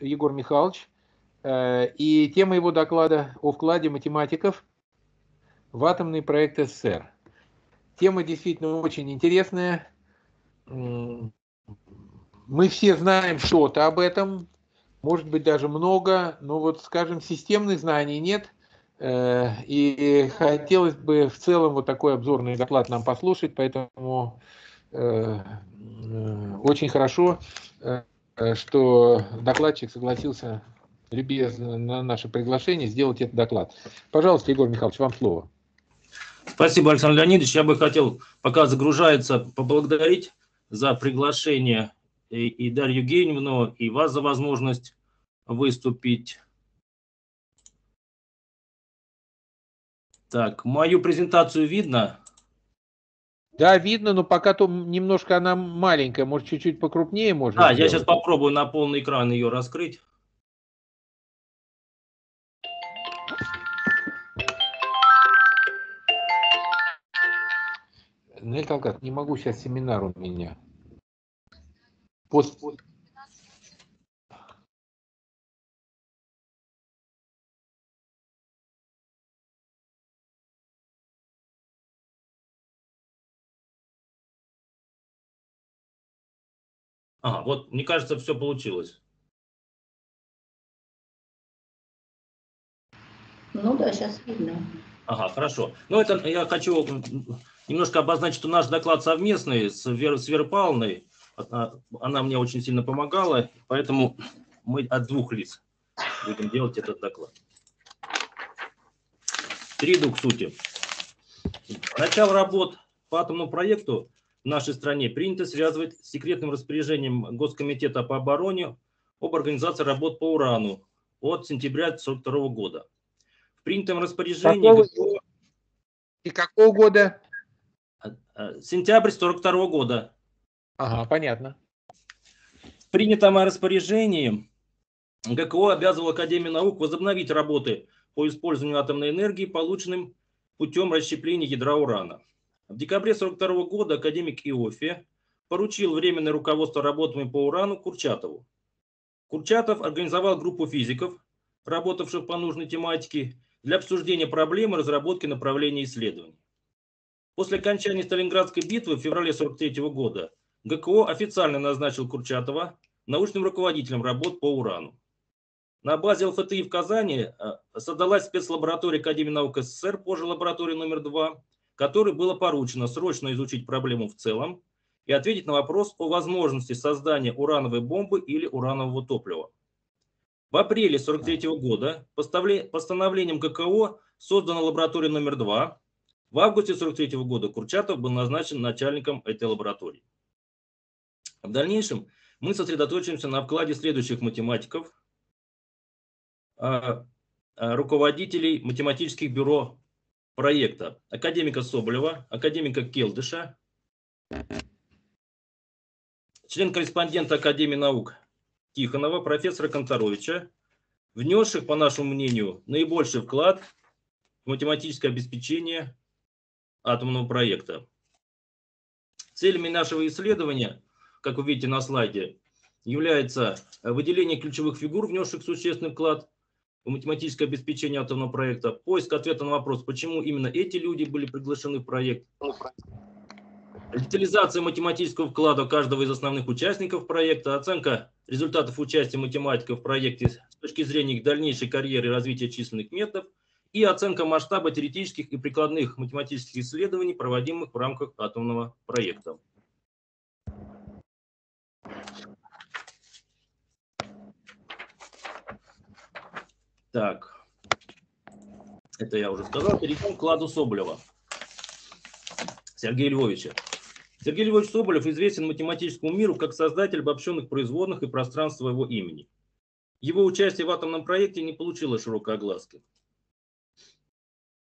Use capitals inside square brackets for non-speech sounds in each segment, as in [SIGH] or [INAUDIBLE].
Егор Михайлович. Э, и тема его доклада о вкладе математиков в атомный проект СССР. Тема действительно очень интересная. Мы все знаем что-то об этом, может быть даже много, но вот, скажем, системных знаний нет. Э, и хотелось бы в целом вот такой обзорный доклад нам послушать, поэтому э, очень хорошо, что докладчик согласился любезно на наше приглашение сделать этот доклад. Пожалуйста, Егор Михайлович, вам слово. Спасибо, Александр Леонидович. Я бы хотел, пока загружается, поблагодарить за приглашение и, и Дарью Евгеньевну, и вас за возможность выступить. Так, мою презентацию видно? Да, видно, но пока то немножко она маленькая, может чуть-чуть покрупнее можно. Да, сделать. я сейчас попробую на полный экран ее раскрыть. Нель Талгат, не могу сейчас семинар у меня. Пост... Ага, вот, мне кажется, все получилось. Ну да, сейчас видно. Ага, хорошо. Ну, это я хочу немножко обозначить, что наш доклад совместный с, Вер, с Верой Павловной. Она мне очень сильно помогала, поэтому мы от двух лиц будем делать этот доклад. Перейду к сути. Начало работ по атомному проекту в нашей стране принято связывать с секретным распоряжением Госкомитета по обороне об организации работ по урану от сентября 1942 года. В принятом распоряжении... Какого... И какого года? Э, сентябрь 42 года. Ага, понятно. В принятом распоряжении ГКО обязывал Академию наук возобновить работы по использованию атомной энергии, полученным путем расщепления ядра урана. В декабре 42 года академик Иофе поручил временное руководство работами по урану Курчатову. Курчатов организовал группу физиков, работавших по нужной тематике, для обсуждения проблемы разработки направления исследований. После окончания Сталинградской битвы в феврале 1943 года ГКО официально назначил Курчатова научным руководителем работ по урану. На базе ЛФТИ в Казани э, создалась спецлаборатория Академии наук СССР, позже лаборатория номер два, которой было поручено срочно изучить проблему в целом и ответить на вопрос о возможности создания урановой бомбы или уранового топлива. В апреле 1943 года постановлением ГКО создана лаборатория номер два, в августе 1943 года Курчатов был назначен начальником этой лаборатории. В дальнейшем мы сосредоточимся на вкладе следующих математиков, а, а, руководителей математических бюро проекта. Академика Соболева, академика Келдыша, член-корреспондента Академии наук Тихонова, профессора Конторовича, внесших, по нашему мнению, наибольший вклад в математическое обеспечение атомного проекта. Целями нашего исследования, как вы видите на слайде, является выделение ключевых фигур, внесших существенный вклад математическое обеспечение атомного проекта, поиск ответа на вопрос, почему именно эти люди были приглашены в проект, детализация математического вклада каждого из основных участников проекта, оценка результатов участия математиков в проекте с точки зрения их дальнейшей карьеры и развития численных методов, и оценка масштаба теоретических и прикладных математических исследований, проводимых в рамках атомного проекта. Так, это я уже сказал. Перейдем к кладу Соболева. Сергея Львовича. Сергей Львович Соболев известен математическому миру как создатель обобщенных производных и пространства его имени. Его участие в атомном проекте не получило широкой огласки.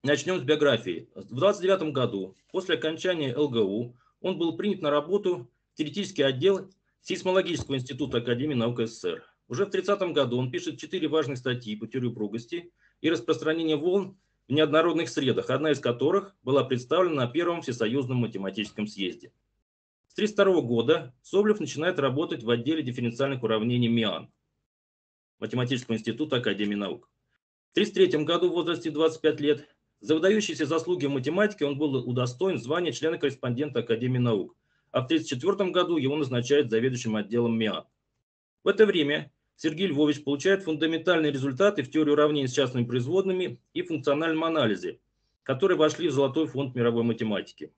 Начнем с биографии. В 29 году, после окончания ЛГУ, он был принят на работу в теоретический отдел Сейсмологического института Академии наук СССР. Уже в 30 году он пишет четыре важные статьи по теории упругости и распространения волн в неоднородных средах, одна из которых была представлена на Первом Всесоюзном математическом съезде. С 1932 года Соболев начинает работать в отделе дифференциальных уравнений МИАН. Математического института Академии наук. В 1933 году в возрасте 25 лет за выдающиеся заслуги в математике он был удостоен звания члена-корреспондента Академии наук, а в 1934 году его назначают заведующим отделом МИА. В это время Сергей Львович получает фундаментальные результаты в теории уравнений с частными производными и функциональном анализе, которые вошли в Золотой фонд мировой математики.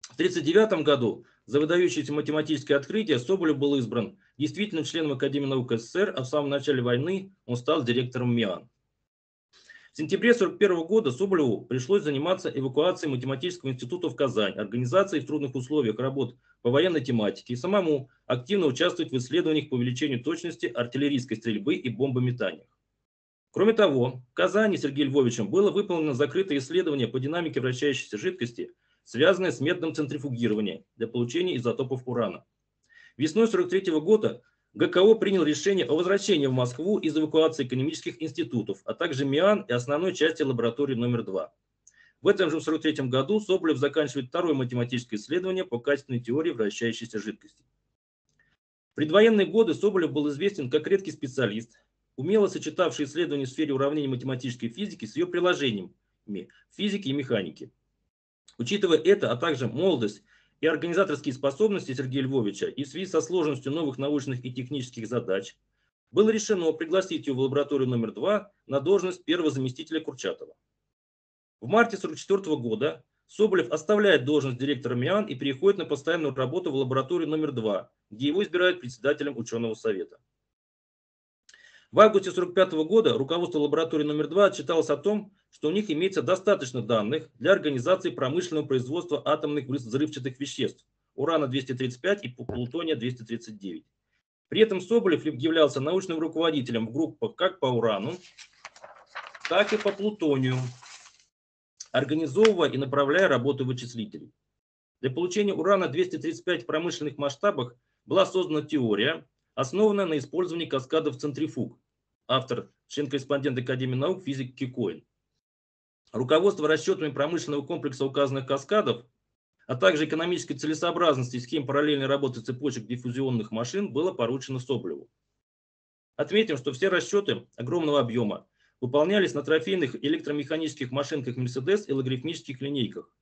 В 1939 году за выдающееся математическое открытие Соболев был избран действительным членом Академии наук СССР, а в самом начале войны он стал директором МИАН. В сентябре 1941 года Соболеву пришлось заниматься эвакуацией математического института в Казань, организацией в трудных условиях работ по военной тематике и самому активно участвовать в исследованиях по увеличению точности артиллерийской стрельбы и бомбометаниях. Кроме того, в Казани Сергеем Львовичем было выполнено закрытое исследование по динамике вращающейся жидкости, связанное с методом центрифугирования для получения изотопов урана. Весной 1943 года ГКО принял решение о возвращении в Москву из эвакуации экономических институтов, а также МИАН и основной части лаборатории номер 2. В этом же 1943 году Соболев заканчивает второе математическое исследование по качественной теории вращающейся жидкости. В предвоенные годы Соболев был известен как редкий специалист, умело сочетавший исследования в сфере уравнений математической физики с ее приложениями физики и механики. Учитывая это, а также молодость и организаторские способности Сергея Львовича и в связи со сложностью новых научных и технических задач, было решено пригласить его в лабораторию номер два на должность первого заместителя Курчатова. В марте 1944 года Соболев оставляет должность директора МИАН и переходит на постоянную работу в лабораторию номер два, где его избирают председателем ученого совета. В августе 1945 года руководство лаборатории номер 2 отчиталось о том, что у них имеется достаточно данных для организации промышленного производства атомных взрывчатых веществ урана-235 и плутония-239. При этом Соболев являлся научным руководителем в группах как по урану, так и по плутонию, организовывая и направляя работу вычислителей. Для получения урана-235 в промышленных масштабах была создана теория, основанная на использовании каскадов центрифуг, автор, член-корреспондент Академии наук, физик Кикоин. Руководство расчетами промышленного комплекса указанных каскадов, а также экономической целесообразности схем параллельной работы цепочек диффузионных машин было поручено Соболеву. Отметим, что все расчеты огромного объема выполнялись на трофейных электромеханических машинках Mercedes и логарифмических линейках.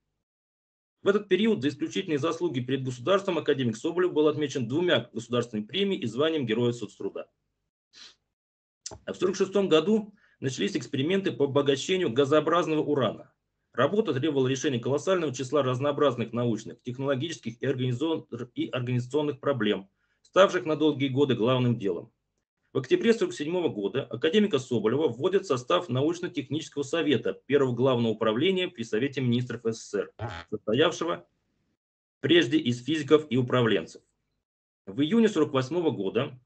В этот период за исключительные заслуги перед государством академик Соболев был отмечен двумя государственными премиями и званием Героя соцтруда. В 1946 году начались эксперименты по обогащению газообразного урана. Работа требовала решения колоссального числа разнообразных научных, технологических и организационных проблем, ставших на долгие годы главным делом. В октябре 1947 года академика Соболева вводит состав научно-технического совета первого главного управления при Совете министров СССР, состоявшего прежде из физиков и управленцев. В июне 1948 года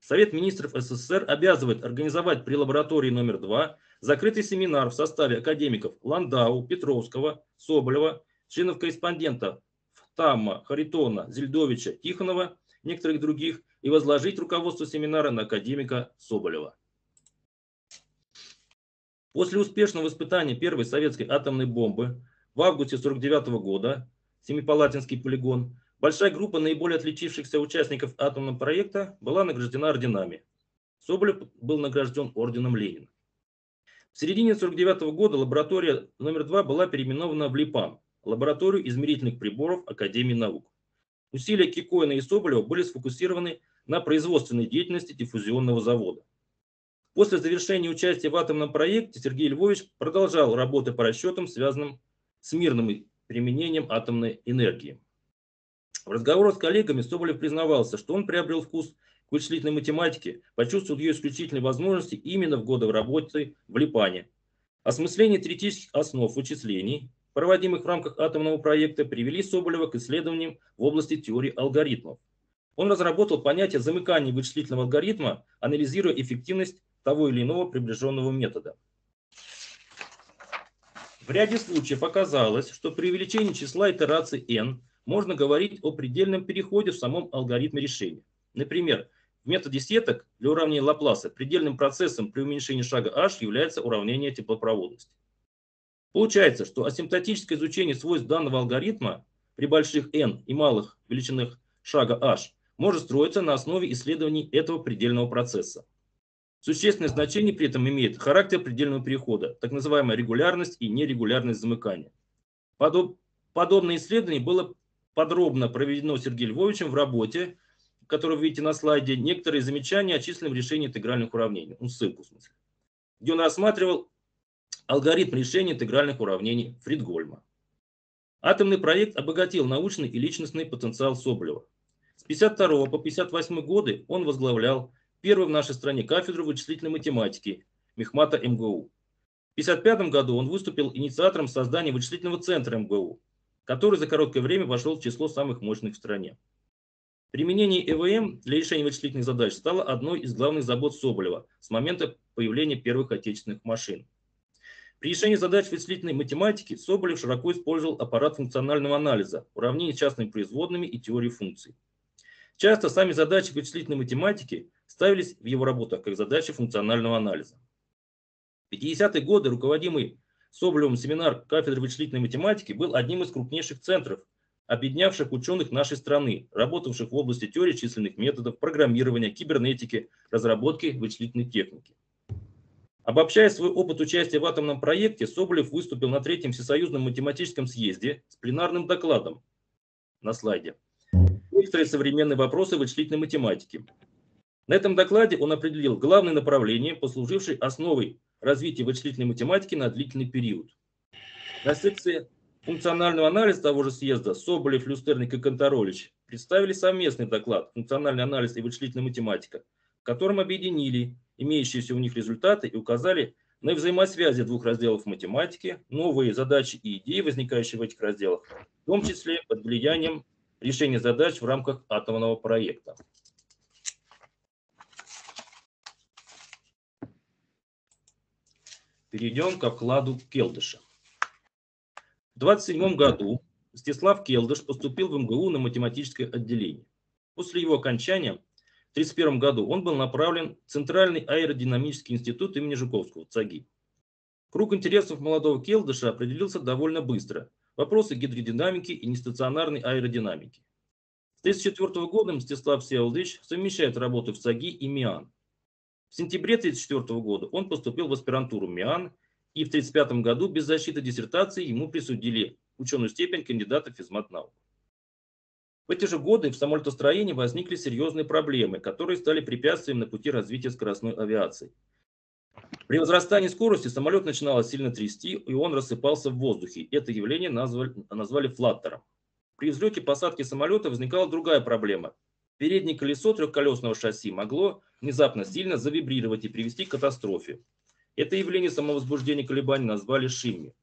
Совет министров СССР обязывает организовать при лаборатории номер 2 закрытый семинар в составе академиков Ландау, Петровского, Соболева, членов-корреспондента Тамма, Харитона, Зельдовича, Тихонова, некоторых других, и возложить руководство семинара на академика Соболева. После успешного испытания первой советской атомной бомбы в августе 1949 года Семипалатинский полигон Большая группа наиболее отличившихся участников атомного проекта была награждена орденами. Соболев был награжден орденом Ленина. В середине 1949 года лаборатория номер 2 была переименована в ЛИПАМ, лабораторию измерительных приборов Академии наук. Усилия Кикоина и Соболева были сфокусированы на производственной деятельности диффузионного завода. После завершения участия в атомном проекте Сергей Львович продолжал работы по расчетам, связанным с мирным применением атомной энергии. В разговорах с коллегами Соболев признавался, что он приобрел вкус к вычислительной математике, почувствовал ее исключительные возможности именно в годы работы в Липане. Осмысление теоретических основ вычислений, проводимых в рамках атомного проекта, привели Соболева к исследованиям в области теории алгоритмов. Он разработал понятие замыкания вычислительного алгоритма, анализируя эффективность того или иного приближенного метода. В ряде случаев оказалось, что при увеличении числа итераций n можно говорить о предельном переходе в самом алгоритме решения. Например, в методе сеток для уравнения Лапласа предельным процессом при уменьшении шага h является уравнение теплопроводности. Получается, что асимптотическое изучение свойств данного алгоритма при больших n и малых величинах шага h может строиться на основе исследований этого предельного процесса. Существенное значение при этом имеет характер предельного перехода, так называемая регулярность и нерегулярность замыкания. Подоб, подобное исследование было подробно проведено Сергеем Львовичем в работе, которую вы видите на слайде, некоторые замечания о численном решении интегральных уравнений, ну, ссылку в смысле, где он рассматривал алгоритм решения интегральных уравнений Фридгольма. Атомный проект обогатил научный и личностный потенциал Соболева. С 52 по 58 годы он возглавлял первую в нашей стране кафедру вычислительной математики Мехмата МГУ. В 1955 году он выступил инициатором создания вычислительного центра МГУ, который за короткое время вошел в число самых мощных в стране. Применение ЭВМ для решения вычислительных задач стало одной из главных забот Соболева с момента появления первых отечественных машин. При решении задач вычислительной математики Соболев широко использовал аппарат функционального анализа, уравнения с частными производными и теории функций. Часто сами задачи вычислительной математики ставились в его работах как задачи функционального анализа. В 50-е годы руководимый Соболевым семинар кафедры вычислительной математики был одним из крупнейших центров объединявших ученых нашей страны, работавших в области теории численных методов, программирования, кибернетики, разработки вычислительной техники. Обобщая свой опыт участия в атомном проекте, Соболев выступил на третьем всесоюзном математическом съезде с пленарным докладом на слайде «Некоторые современные вопросы вычислительной математики». На этом докладе он определил главные направления, послужившие основой развития вычислительной математики на длительный период. На секции функционального анализа того же съезда Соболев, Люстерник и Конторолич представили совместный доклад «Функциональный анализ и вычислительная математика», в котором объединили имеющиеся у них результаты и указали на взаимосвязи двух разделов математики, новые задачи и идеи, возникающие в этих разделах, в том числе под влиянием решения задач в рамках атомного проекта. Перейдем к вкладу Келдыша. В 27 году Мстислав Келдыш поступил в МГУ на математическое отделение. После его окончания в 1931 году он был направлен в Центральный аэродинамический институт имени Жуковского, ЦАГИ. Круг интересов молодого Келдыша определился довольно быстро. Вопросы гидродинамики и нестационарной аэродинамики. С 1934 года Мстислав Всеволодович совмещает работы в ЦАГИ и МИАН. В сентябре 1934 года он поступил в аспирантуру МИАН и в 1935 году без защиты диссертации ему присудили ученую степень кандидата физмат-наук. В эти же годы в самолетостроении возникли серьезные проблемы, которые стали препятствием на пути развития скоростной авиации. При возрастании скорости самолет начинало сильно трясти, и он рассыпался в воздухе. Это явление назвали, назвали флаттером. При взлете посадке самолета возникала другая проблема. Переднее колесо трехколесного шасси могло внезапно сильно завибрировать и привести к катастрофе. Это явление самовозбуждения колебаний назвали Шимми.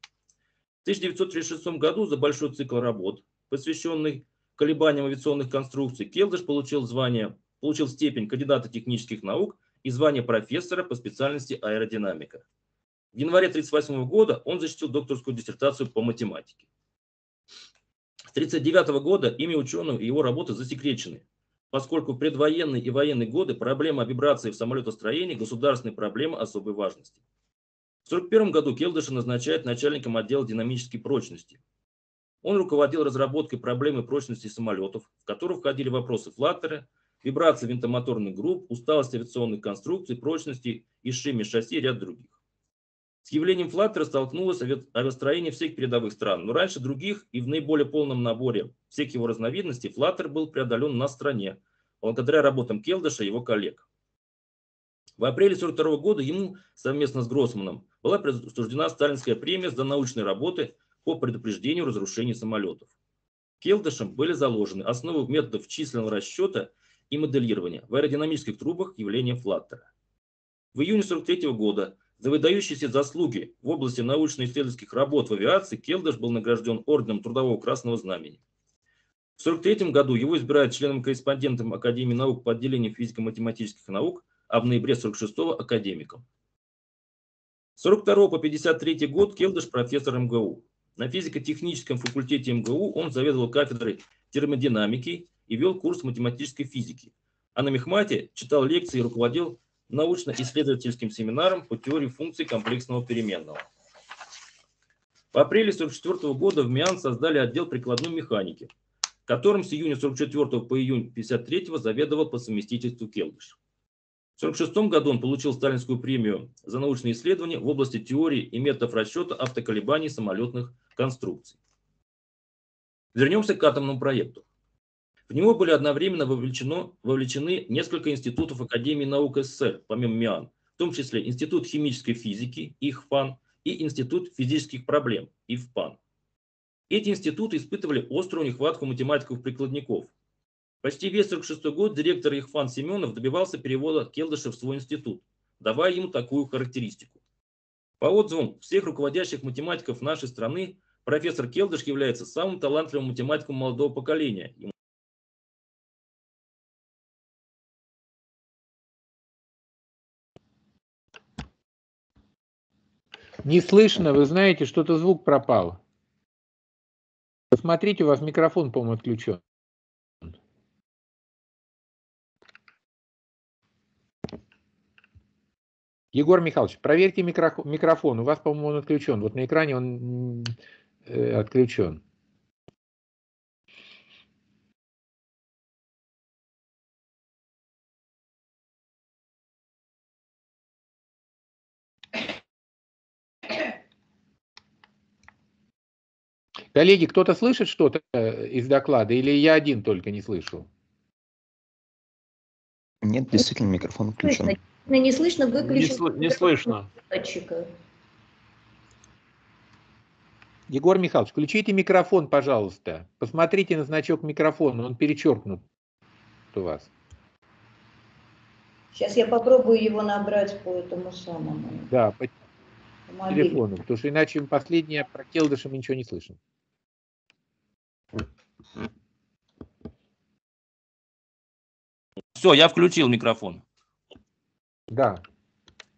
В 1936 году за большой цикл работ, посвященный колебаниям авиационных конструкций, Келдыш получил звание, получил степень кандидата технических наук и звание профессора по специальности аэродинамика. В январе 1938 года он защитил докторскую диссертацию по математике. С 1939 года имя ученого и его работы засекречены, поскольку в предвоенные и военные годы проблема вибрации в самолетостроении – государственная проблема особой важности. В 1941 году Келдыша назначает начальником отдела динамической прочности. Он руководил разработкой проблемы прочности самолетов, в которую входили вопросы флаттера, вибрации винтомоторных групп, усталость авиационных конструкций, прочности, ишеми шасси и ряд других. С явлением флаттера столкнулось авиастроение всех передовых стран, но раньше других и в наиболее полном наборе всех его разновидностей флаттер был преодолен на стране, благодаря работам Келдыша и его коллег. В апреле 1942 года ему совместно с Гроссманом была присуждена сталинская премия за научные работы по предупреждению разрушений самолетов. Келдышем были заложены основы методов численного расчета и моделирования в аэродинамических трубах явления флаттера. В июне 1943 года за выдающиеся заслуги в области научно-исследовательских работ в авиации Келдыш был награжден орденом Трудового Красного Знамени. В 1943 году его избирают членом-корреспондентом Академии наук по отделению физико-математических наук, а в ноябре 1946 академиком. С 1942 по 1953 год Келдыш профессор МГУ. На физико-техническом факультете МГУ он заведовал кафедрой термодинамики и вел курс математической физики. А на Мехмате читал лекции и руководил научно-исследовательским семинаром по теории функций комплексного переменного. В апреле 1944 года в МИАН создали отдел прикладной механики, которым с июня 1944 по июнь 1953 заведовал по совместительству Келдыш. В 1946 году он получил сталинскую премию за научные исследования в области теории и методов расчета автоколебаний самолетных конструкций. Вернемся к атомному проекту. В него были одновременно вовлечено, вовлечены несколько институтов Академии наук СССР, помимо МИАН, в том числе Институт химической физики, ИХФАН, и Институт физических проблем, ИФПАН. Эти институты испытывали острую нехватку математиков-прикладников. Почти весь 46 год директор Ихфан Семенов добивался перевода Келдыша в свой институт, давая ему такую характеристику. По отзывам всех руководящих математиков нашей страны, профессор Келдыш является самым талантливым математиком молодого поколения. Не слышно, вы знаете, что-то звук пропал. Посмотрите, у вас микрофон, по-моему, отключен. Егор Михайлович, проверьте микрофон. У вас, по-моему, он отключен. Вот на экране он э, отключен. Коллеги, кто-то слышит что-то э, из доклада или я один только не слышу? Нет, действительно, микрофон включен. Слышно. Не слышно, выключен. Не, не слышно. Егор Михайлович, включите микрофон, пожалуйста. Посмотрите на значок микрофона, он перечеркнут у вас. Сейчас я попробую его набрать по этому самому. Да, по, по телефону, потому что иначе последнее про Келдыша мы ничего не слышим. Все, я включил микрофон. Да.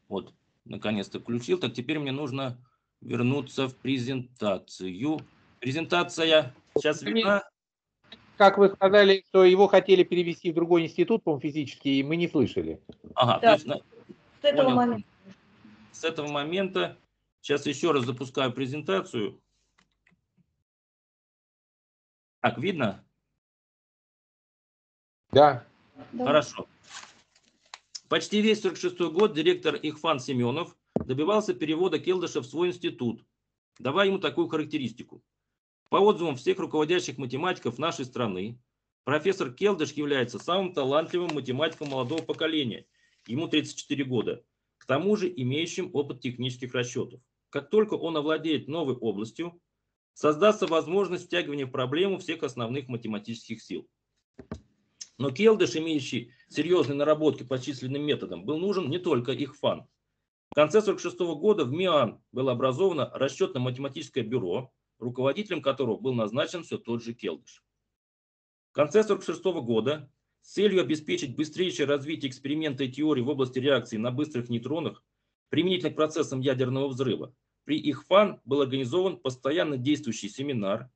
Вот, наконец-то включил. Так теперь мне нужно вернуться в презентацию. Презентация сейчас видна. Как вы сказали, что его хотели перевести в другой институт, по физический, и мы не слышали. Ага, да. то есть, с этого понял. момента. С этого момента сейчас еще раз запускаю презентацию. Так, видно? Да. Хорошо. Почти весь 46 год директор Ихфан Семенов добивался перевода Келдыша в свой институт, давая ему такую характеристику. По отзывам всех руководящих математиков нашей страны, профессор Келдыш является самым талантливым математиком молодого поколения, ему 34 года, к тому же имеющим опыт технических расчетов. Как только он овладеет новой областью, создастся возможность втягивания в проблему всех основных математических сил. Но Келдыш, имеющий серьезные наработки по численным методам, был нужен не только их фан. В конце 1946 года в МИАН было образовано расчетно-математическое бюро, руководителем которого был назначен все тот же Келдыш. В конце 1946 года с целью обеспечить быстрейшее развитие эксперимента и теории в области реакции на быстрых нейтронах, применительно к процессам ядерного взрыва, при ИХФАН был организован постоянно действующий семинар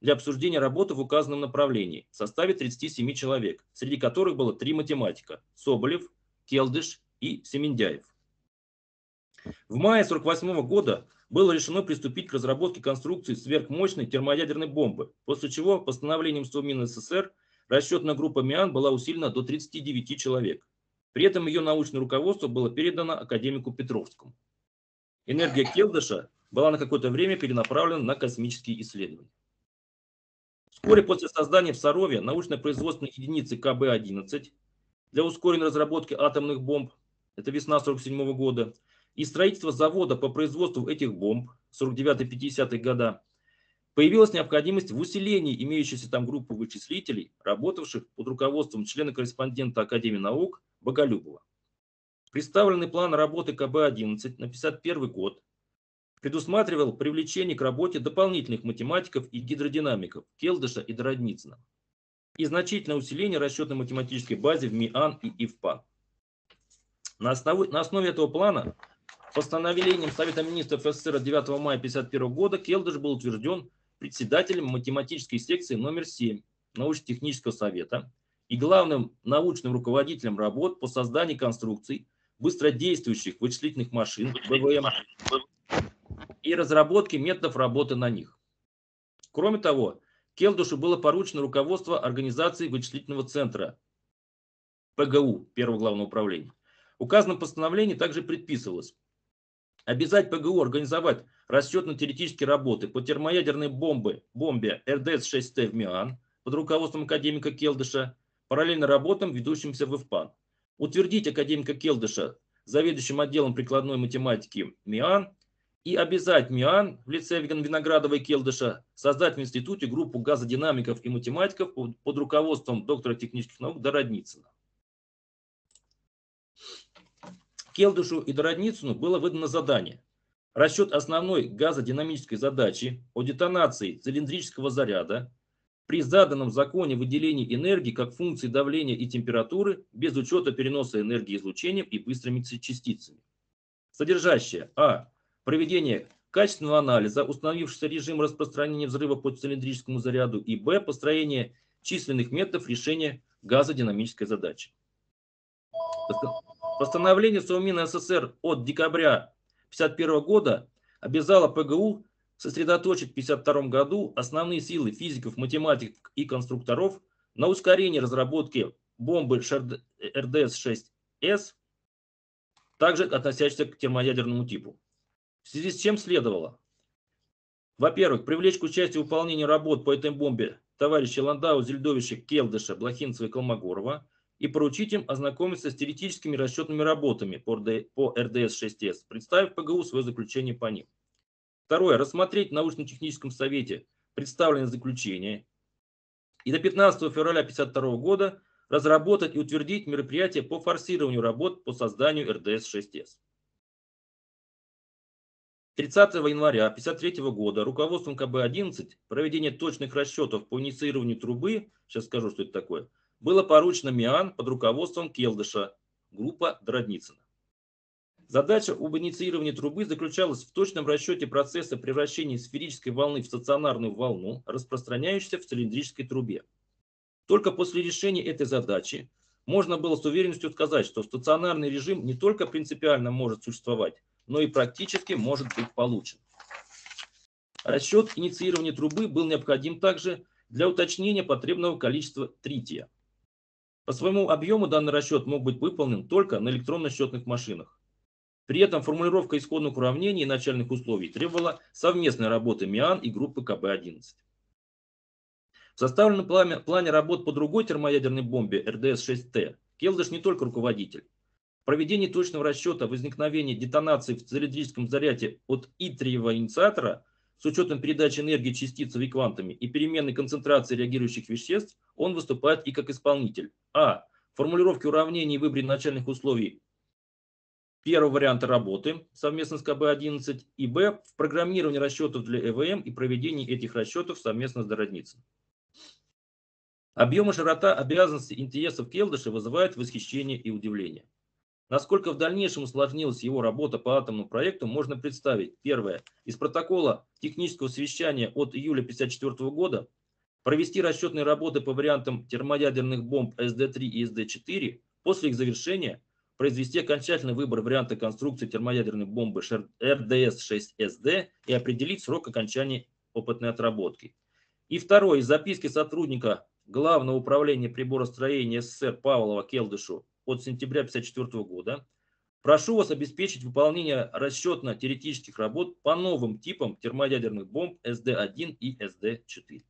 для обсуждения работы в указанном направлении в составе 37 человек, среди которых было три математика – Соболев, Келдыш и Семендяев. В мае 1948 года было решено приступить к разработке конструкции сверхмощной термоядерной бомбы, после чего постановлением Совмина СССР расчетная группа МИАН была усилена до 39 человек. При этом ее научное руководство было передано академику Петровскому энергия Келдыша была на какое-то время перенаправлена на космические исследования. Вскоре после создания в Сарове научно-производственной единицы КБ-11 для ускоренной разработки атомных бомб, это весна 1947 года, и строительства завода по производству этих бомб 49-50 года, появилась необходимость в усилении имеющейся там группы вычислителей, работавших под руководством члена-корреспондента Академии наук Боголюбова. Представленный план работы КБ-11 на 1951 год предусматривал привлечение к работе дополнительных математиков и гидродинамиков Келдыша и Дородницына и значительное усиление расчетно-математической базы в МИАН и ИФПА. На основе, на основе этого плана постановлением Совета министров СССР 9 мая 1951 года Келдыш был утвержден председателем математической секции номер 7 научно-технического совета и главным научным руководителем работ по созданию конструкций быстродействующих вычислительных машин БВМ и разработки методов работы на них. Кроме того, Келдушу было поручено руководство организации вычислительного центра ПГУ, Первого главного управления. В указанном постановлении также предписывалось обязать ПГУ организовать расчетно-теоретические работы по термоядерной бомбе, бомбе РДС-6Т в МИАН под руководством академика Келдыша, параллельно работам, ведущимся в ИФПАН. Утвердить академика Келдыша заведующим отделом прикладной математики МИАН и обязать МИАН в лице Виноградова и Келдыша создать в институте группу газодинамиков и математиков под руководством доктора технических наук Дородницына. Келдышу и Дородницыну было выдано задание расчет основной газодинамической задачи о детонации цилиндрического заряда при заданном законе выделения энергии как функции давления и температуры без учета переноса энергии излучением и быстрыми частицами. Содержащее А. Проведение качественного анализа, установившийся режим распространения взрыва по цилиндрическому заряду, и Б. Построение численных методов решения газодинамической задачи. Постановление Совмина СССР от декабря 1951 года обязало ПГУ сосредоточить в 1952 году основные силы физиков, математиков и конструкторов на ускорении разработки бомбы РДС-6С, также относящейся к термоядерному типу. В связи с чем следовало, во-первых, привлечь к участию в выполнении работ по этой бомбе товарища Ландау, Зельдовича, Келдыша, Блохинцева и Колмогорова и поручить им ознакомиться с теоретическими расчетными работами по РДС-6С, представив ПГУ свое заключение по ним. Второе. Рассмотреть в научно-техническом совете представленное заключение и до 15 февраля 1952 года разработать и утвердить мероприятие по форсированию работ по созданию РДС-6С. 30 января 1953 года руководством КБ-11 проведение точных расчетов по инициированию трубы, сейчас скажу, что это такое, было поручено МИАН под руководством Келдыша, группа Дородницына. Задача об инициировании трубы заключалась в точном расчете процесса превращения сферической волны в стационарную волну, распространяющуюся в цилиндрической трубе. Только после решения этой задачи можно было с уверенностью сказать, что стационарный режим не только принципиально может существовать, но и практически может быть получен. Расчет инициирования трубы был необходим также для уточнения потребного количества трития. По своему объему данный расчет мог быть выполнен только на электронно-счетных машинах. При этом формулировка исходных уравнений и начальных условий требовала совместной работы МИАН и группы КБ-11. В составленном плане работ по другой термоядерной бомбе РДС-6Т Келдыш не только руководитель, проведение точного расчета возникновения детонации в цилиндрическом заряде от итриевого инициатора с учетом передачи энергии частицами и квантами и переменной концентрации реагирующих веществ, он выступает и как исполнитель. А. Формулировки уравнений и выборе начальных условий первого варианта работы совместно с КБ-11 и Б. В программировании расчетов для ЭВМ и проведении этих расчетов совместно с Дородницей. Объем и широта обязанностей интересов Келдыша вызывают восхищение и удивление. Насколько в дальнейшем усложнилась его работа по атомному проекту, можно представить. Первое. Из протокола технического совещания от июля 1954 года провести расчетные работы по вариантам термоядерных бомб СД-3 и СД-4. После их завершения произвести окончательный выбор варианта конструкции термоядерной бомбы РДС-6СД и определить срок окончания опытной отработки. И второе. Из записки сотрудника Главного управления приборостроения СССР Павлова Келдышу от сентября 1954 года. Прошу вас обеспечить выполнение расчетно-теоретических работ по новым типам термоядерных бомб СД-1 и СД-4.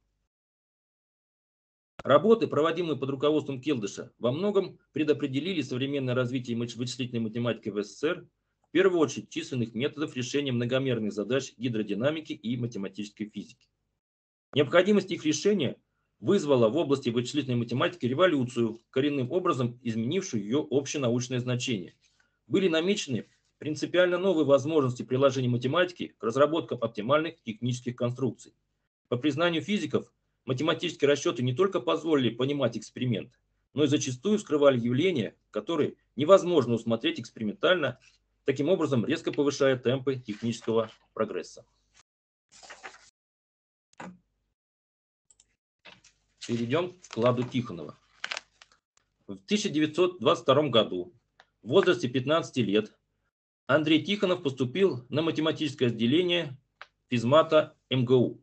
Работы, проводимые под руководством Келдыша, во многом предопределили современное развитие вычислительной математики в СССР, в первую очередь численных методов решения многомерных задач гидродинамики и математической физики. Необходимость их решения вызвала в области вычислительной математики революцию, коренным образом изменившую ее общенаучное значение. Были намечены принципиально новые возможности приложения математики к разработкам оптимальных технических конструкций. По признанию физиков, математические расчеты не только позволили понимать эксперимент, но и зачастую скрывали явления, которые невозможно усмотреть экспериментально, таким образом резко повышая темпы технического прогресса. перейдем к вкладу Тихонова. В 1922 году, в возрасте 15 лет, Андрей Тихонов поступил на математическое отделение физмата МГУ.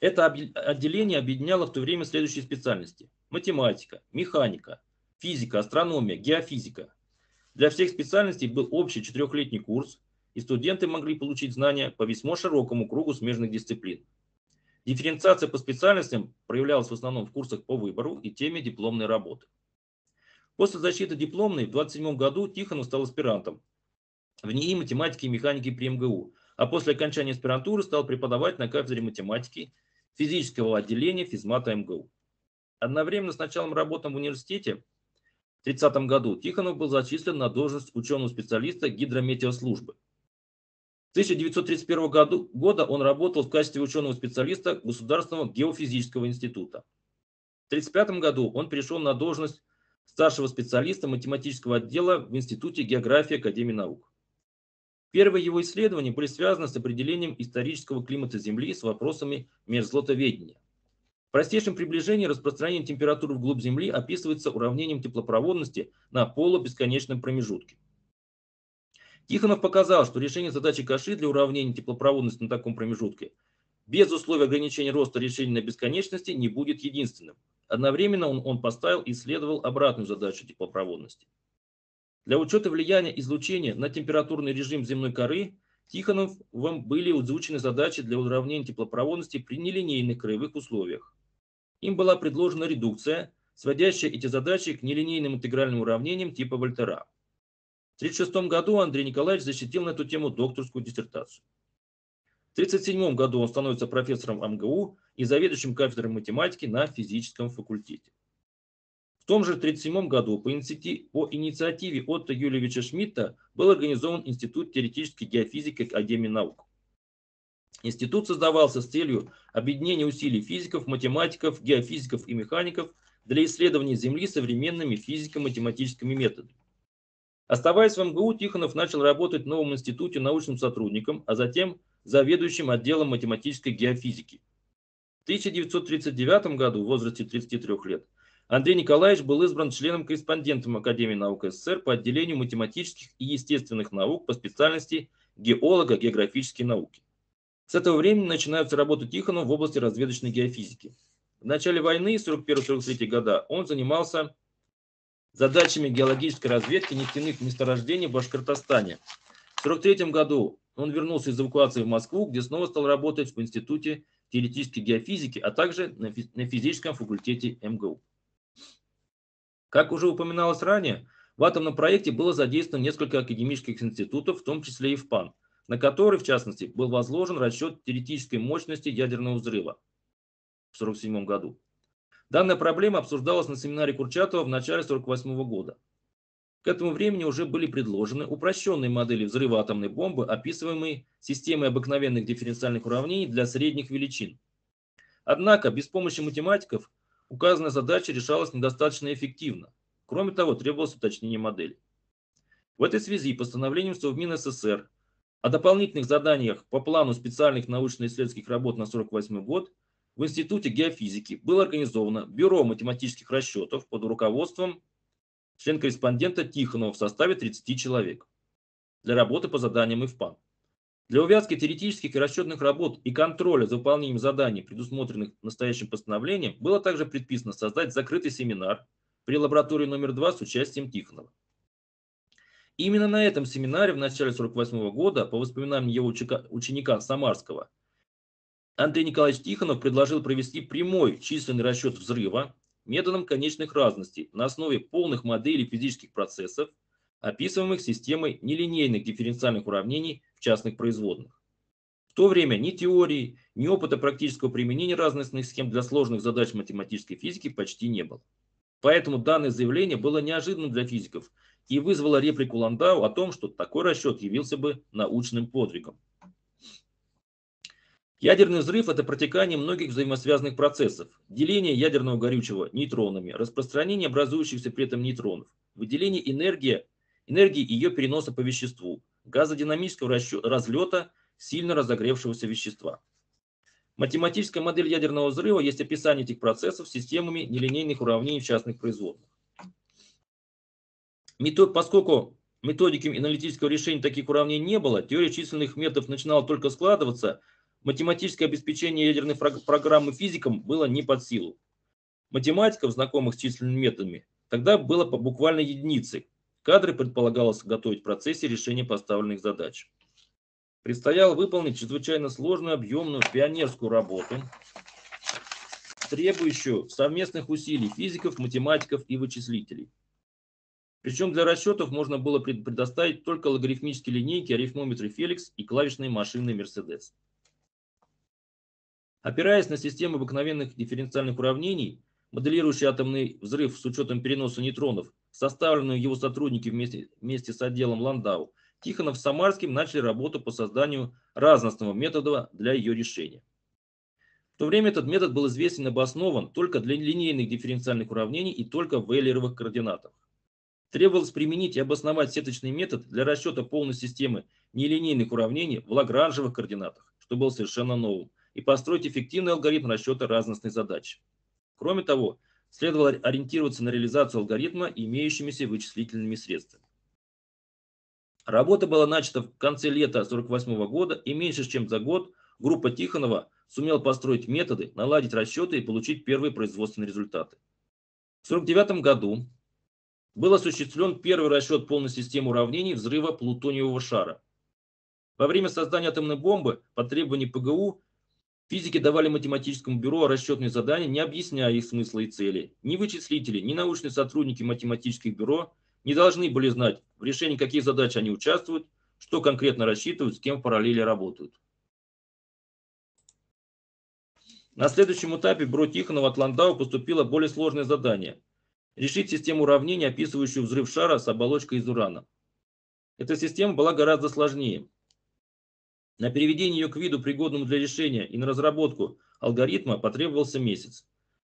Это отделение объединяло в то время следующие специальности. Математика, механика, физика, астрономия, геофизика. Для всех специальностей был общий четырехлетний курс, и студенты могли получить знания по весьма широкому кругу смежных дисциплин. Дифференциация по специальностям проявлялась в основном в курсах по выбору и теме дипломной работы. После защиты дипломной в 27 году Тихонов стал аспирантом в НИИ математики и механики при МГУ, а после окончания аспирантуры стал преподавать на кафедре математики физического отделения физмата МГУ. Одновременно с началом работы в университете в 30 году Тихонов был зачислен на должность ученого-специалиста гидрометеослужбы. С 1931 году, года он работал в качестве ученого-специалиста Государственного геофизического института. В 1935 году он перешел на должность старшего специалиста математического отдела в Институте географии Академии наук. Первые его исследования были связаны с определением исторического климата Земли с вопросами мерзлотоведения. В простейшем приближении распространение температуры вглубь Земли описывается уравнением теплопроводности на полубесконечном промежутке. Тихонов показал, что решение задачи Каши для уравнения теплопроводности на таком промежутке без условия ограничения роста решения на бесконечности не будет единственным. Одновременно он, он поставил и исследовал обратную задачу теплопроводности. Для учета влияния излучения на температурный режим земной коры Тихоновым были озвучены задачи для уравнения теплопроводности при нелинейных краевых условиях. Им была предложена редукция, сводящая эти задачи к нелинейным интегральным уравнениям типа Вольтера. В 1936 году Андрей Николаевич защитил на эту тему докторскую диссертацию. В 1937 году он становится профессором МГУ и заведующим кафедрой математики на физическом факультете. Том же 1937 году по, инициативе Отто Юлевича Шмидта был организован Институт теоретической геофизики Академии наук. Институт создавался с целью объединения усилий физиков, математиков, геофизиков и механиков для исследования Земли современными физико-математическими методами. Оставаясь в МГУ, Тихонов начал работать в новом институте научным сотрудником, а затем заведующим отделом математической геофизики. В 1939 году, в возрасте 33 лет, Андрей Николаевич был избран членом-корреспондентом Академии наук СССР по отделению математических и естественных наук по специальности геолога географические науки. С этого времени начинаются работы Тихонова в области разведочной геофизики. В начале войны, 41-43 года, он занимался задачами геологической разведки нефтяных месторождений в Башкортостане. В 1943 году он вернулся из эвакуации в Москву, где снова стал работать в Институте теоретической геофизики, а также на физическом факультете МГУ. Как уже упоминалось ранее, в атомном проекте было задействовано несколько академических институтов, в том числе и ФПАН на который, в частности, был возложен расчет теоретической мощности ядерного взрыва в 1947 году. Данная проблема обсуждалась на семинаре Курчатова в начале 1948 года. К этому времени уже были предложены упрощенные модели взрыва атомной бомбы, описываемые системой обыкновенных дифференциальных уравнений для средних величин. Однако без помощи математиков указанная задача решалась недостаточно эффективно. Кроме того, требовалось уточнение модели. В этой связи постановлением Совмина СССР о дополнительных заданиях по плану специальных научно-исследовательских работ на 1948 год в Институте геофизики было организовано Бюро математических расчетов под руководством член-корреспондента Тихонова в составе 30 человек для работы по заданиям ИФПАН. Для увязки теоретических и расчетных работ и контроля за выполнением заданий, предусмотренных настоящим постановлением, было также предписано создать закрытый семинар при лаборатории номер 2 с участием Тихонова. Именно на этом семинаре в начале 1948 года, по воспоминаниям его ученика Самарского, Андрей Николаевич Тихонов предложил провести прямой численный расчет взрыва методом конечных разностей на основе полных моделей физических процессов, описываемых системой нелинейных дифференциальных уравнений частных производных. В то время ни теории, ни опыта практического применения разностных схем для сложных задач математической физики почти не было. Поэтому данное заявление было неожиданным для физиков и вызвало реплику Ландау о том, что такой расчет явился бы научным подвигом. Ядерный взрыв – это протекание многих взаимосвязанных процессов. Деление ядерного горючего нейтронами, распространение образующихся при этом нейтронов, выделение энергии, энергии ее переноса по веществу, газодинамического разлета сильно разогревшегося вещества. Математическая модель ядерного взрыва есть описание этих процессов системами нелинейных уравнений частных производных. Метод, поскольку методики аналитического решения таких уравнений не было, теория численных методов начинала только складываться, математическое обеспечение ядерной программы физикам было не под силу. Математиков, знакомых с численными методами, тогда было буквально единицы. Кадры предполагалось готовить в процессе решения поставленных задач. Предстояло выполнить чрезвычайно сложную, объемную пионерскую работу, требующую совместных усилий физиков, математиков и вычислителей. Причем для расчетов можно было предоставить только логарифмические линейки, арифмометры Феликс и клавишные машины Мерседес. Опираясь на систему обыкновенных дифференциальных уравнений, моделирующий атомный взрыв с учетом переноса нейтронов, составленную его сотрудники вместе, вместе с отделом Ландау, Тихонов с Самарским начали работу по созданию разностного метода для ее решения. В то время этот метод был известен и обоснован только для линейных дифференциальных уравнений и только в Эйлеровых координатах. Требовалось применить и обосновать сеточный метод для расчета полной системы нелинейных уравнений в лагранжевых координатах, что было совершенно новым, и построить эффективный алгоритм расчета разностной задачи. Кроме того, следовало ориентироваться на реализацию алгоритма имеющимися вычислительными средствами. Работа была начата в конце лета 1948 года, и меньше чем за год группа Тихонова сумела построить методы, наладить расчеты и получить первые производственные результаты. В 1949 году был осуществлен первый расчет полной системы уравнений взрыва плутониевого шара. Во время создания атомной бомбы по требованию ПГУ Физики давали математическому бюро расчетные задания, не объясняя их смысла и цели. Ни вычислители, ни научные сотрудники математических бюро не должны были знать, в решении каких задач они участвуют, что конкретно рассчитывают, с кем в параллели работают. На следующем этапе бюро Тихонова от Ландау поступило более сложное задание – решить систему уравнений, описывающую взрыв шара с оболочкой из урана. Эта система была гораздо сложнее – на переведение ее к виду, пригодному для решения, и на разработку алгоритма потребовался месяц.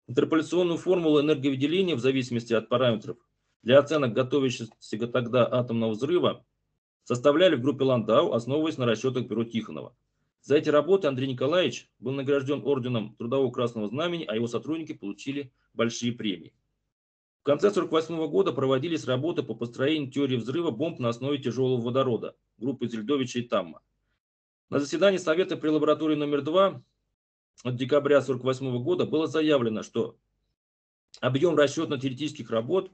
Интерполяционную формулу энерговыделения в зависимости от параметров для оценок готовящегося тогда атомного взрыва составляли в группе Ландау, основываясь на расчетах бюро Тихонова. За эти работы Андрей Николаевич был награжден орденом Трудового Красного Знамени, а его сотрудники получили большие премии. В конце 1948 года проводились работы по построению теории взрыва бомб на основе тяжелого водорода группы Зельдовича и Тамма. На заседании Совета при лаборатории номер 2 от декабря 1948 года было заявлено, что объем расчетно-теоретических работ,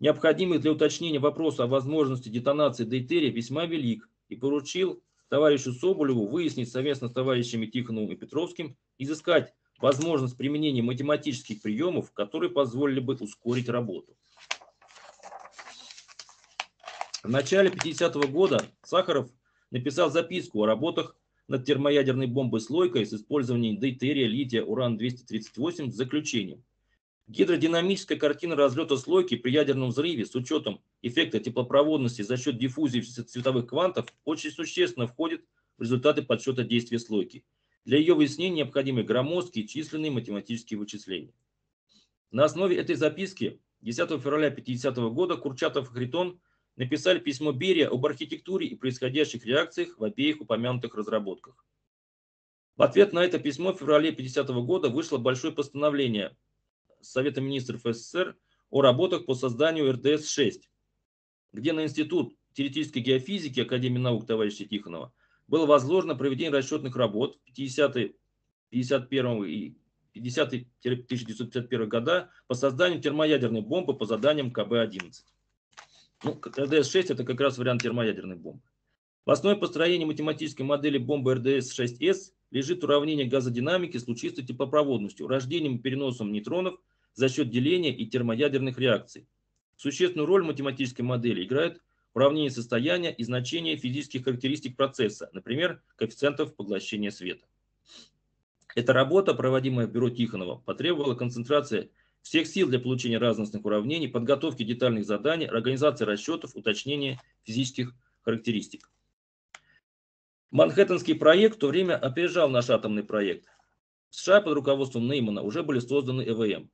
необходимых для уточнения вопроса о возможности детонации дейтерия, весьма велик и поручил товарищу Соболеву выяснить совместно с товарищами Тихоновым и Петровским, изыскать возможность применения математических приемов, которые позволили бы ускорить работу. В начале 50-го года Сахаров написал записку о работах над термоядерной бомбой слойкой с использованием дейтерия, лития, уран-238 с заключением. Гидродинамическая картина разлета слойки при ядерном взрыве с учетом эффекта теплопроводности за счет диффузии цветовых квантов очень существенно входит в результаты подсчета действия слойки. Для ее выяснения необходимы громоздкие численные математические вычисления. На основе этой записки 10 февраля 1950 года Курчатов и Хритон написали письмо Берия об архитектуре и происходящих реакциях в обеих упомянутых разработках. В ответ на это письмо в феврале 50 года вышло большое постановление Совета министров СССР о работах по созданию РДС-6, где на Институт теоретической геофизики Академии наук товарища Тихонова было возложено проведение расчетных работ 50 51 и 50-1951 года по созданию термоядерной бомбы по заданиям КБ-11. Ну, РДС-6 это как раз вариант термоядерной бомбы. В основе построения математической модели бомбы РДС-6С лежит уравнение газодинамики с лучистой теплопроводностью, рождением и переносом нейтронов за счет деления и термоядерных реакций. Существенную роль математической модели играет уравнение состояния и значения физических характеристик процесса, например, коэффициентов поглощения света. Эта работа, проводимая в бюро Тихонова, потребовала концентрации всех сил для получения разностных уравнений, подготовки детальных заданий, организации расчетов, уточнения физических характеристик. Манхэттенский проект в то время опережал наш атомный проект. В США под руководством Неймана уже были созданы ЭВМ.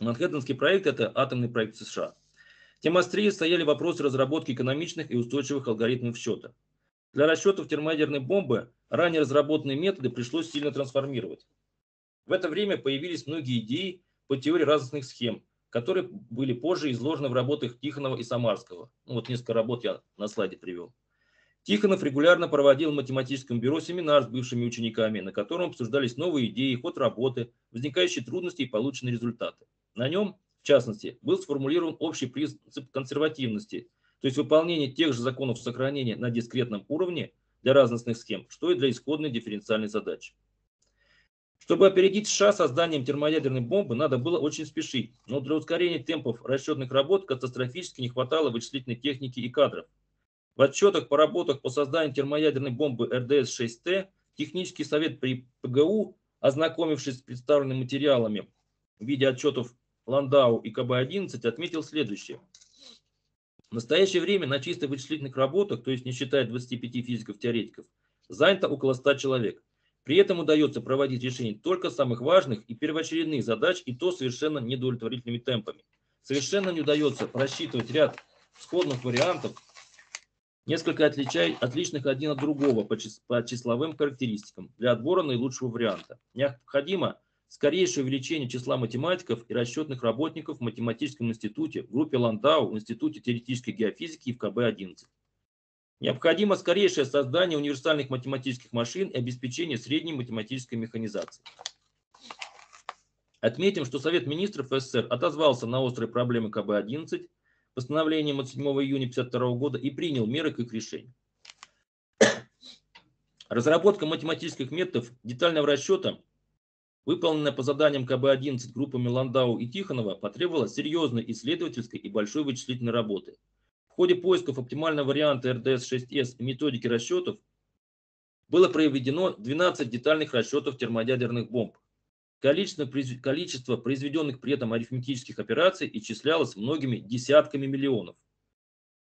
Манхэттенский проект – это атомный проект США. Тем острее стояли вопросы разработки экономичных и устойчивых алгоритмов счета. Для расчетов термоядерной бомбы ранее разработанные методы пришлось сильно трансформировать. В это время появились многие идеи, по теории разных схем, которые были позже изложены в работах Тихонова и Самарского. Ну, вот несколько работ я на слайде привел. Тихонов регулярно проводил в математическом бюро семинар с бывшими учениками, на котором обсуждались новые идеи, ход работы, возникающие трудности и полученные результаты. На нем частности, был сформулирован общий принцип консервативности, то есть выполнение тех же законов сохранения на дискретном уровне для разностных схем, что и для исходной дифференциальной задачи. Чтобы опередить США созданием термоядерной бомбы, надо было очень спешить, но для ускорения темпов расчетных работ катастрофически не хватало вычислительной техники и кадров. В отчетах по работах по созданию термоядерной бомбы РДС-6Т Технический совет при ПГУ, ознакомившись с представленными материалами в виде отчетов Ландау и КБ-11, отметил следующее. В настоящее время на чисто вычислительных работах, то есть не считая 25 физиков-теоретиков, занято около 100 человек. При этом удается проводить решения только самых важных и первоочередных задач, и то совершенно недовлетворительными темпами. Совершенно не удается рассчитывать ряд сходных вариантов, несколько отличай, отличных один от другого по, чис, по числовым характеристикам для отбора наилучшего варианта. Необходимо скорейшее увеличение числа математиков и расчетных работников в математическом институте, в группе Ландау, в Институте теоретической геофизики и в КБ-11. Необходимо скорейшее создание универсальных математических машин и обеспечение средней математической механизации. Отметим, что Совет министров СССР отозвался на острые проблемы КБ-11 постановлением от 7 июня 1952 года и принял меры к их решению. Разработка математических методов детального расчета, выполненная по заданиям КБ-11 группами Ландау и Тихонова, потребовала серьезной исследовательской и большой вычислительной работы. В ходе поисков оптимального варианта РДС-6С и методики расчетов было проведено 12 детальных расчетов термоядерных бомб. Количество, количество произведенных при этом арифметических операций исчислялось многими десятками миллионов.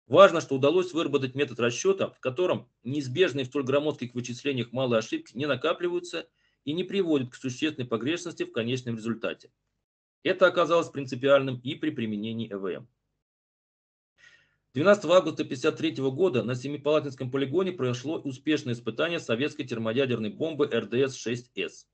Важно, что удалось выработать метод расчета, в котором неизбежные в столь громоздких вычислениях малые ошибки не накапливаются и не приводят к существенной погрешности в конечном результате. Это оказалось принципиальным и при применении ЭВМ. 12 августа 1953 года на Семипалатинском полигоне прошло успешное испытание советской термоядерной бомбы РДС-6С.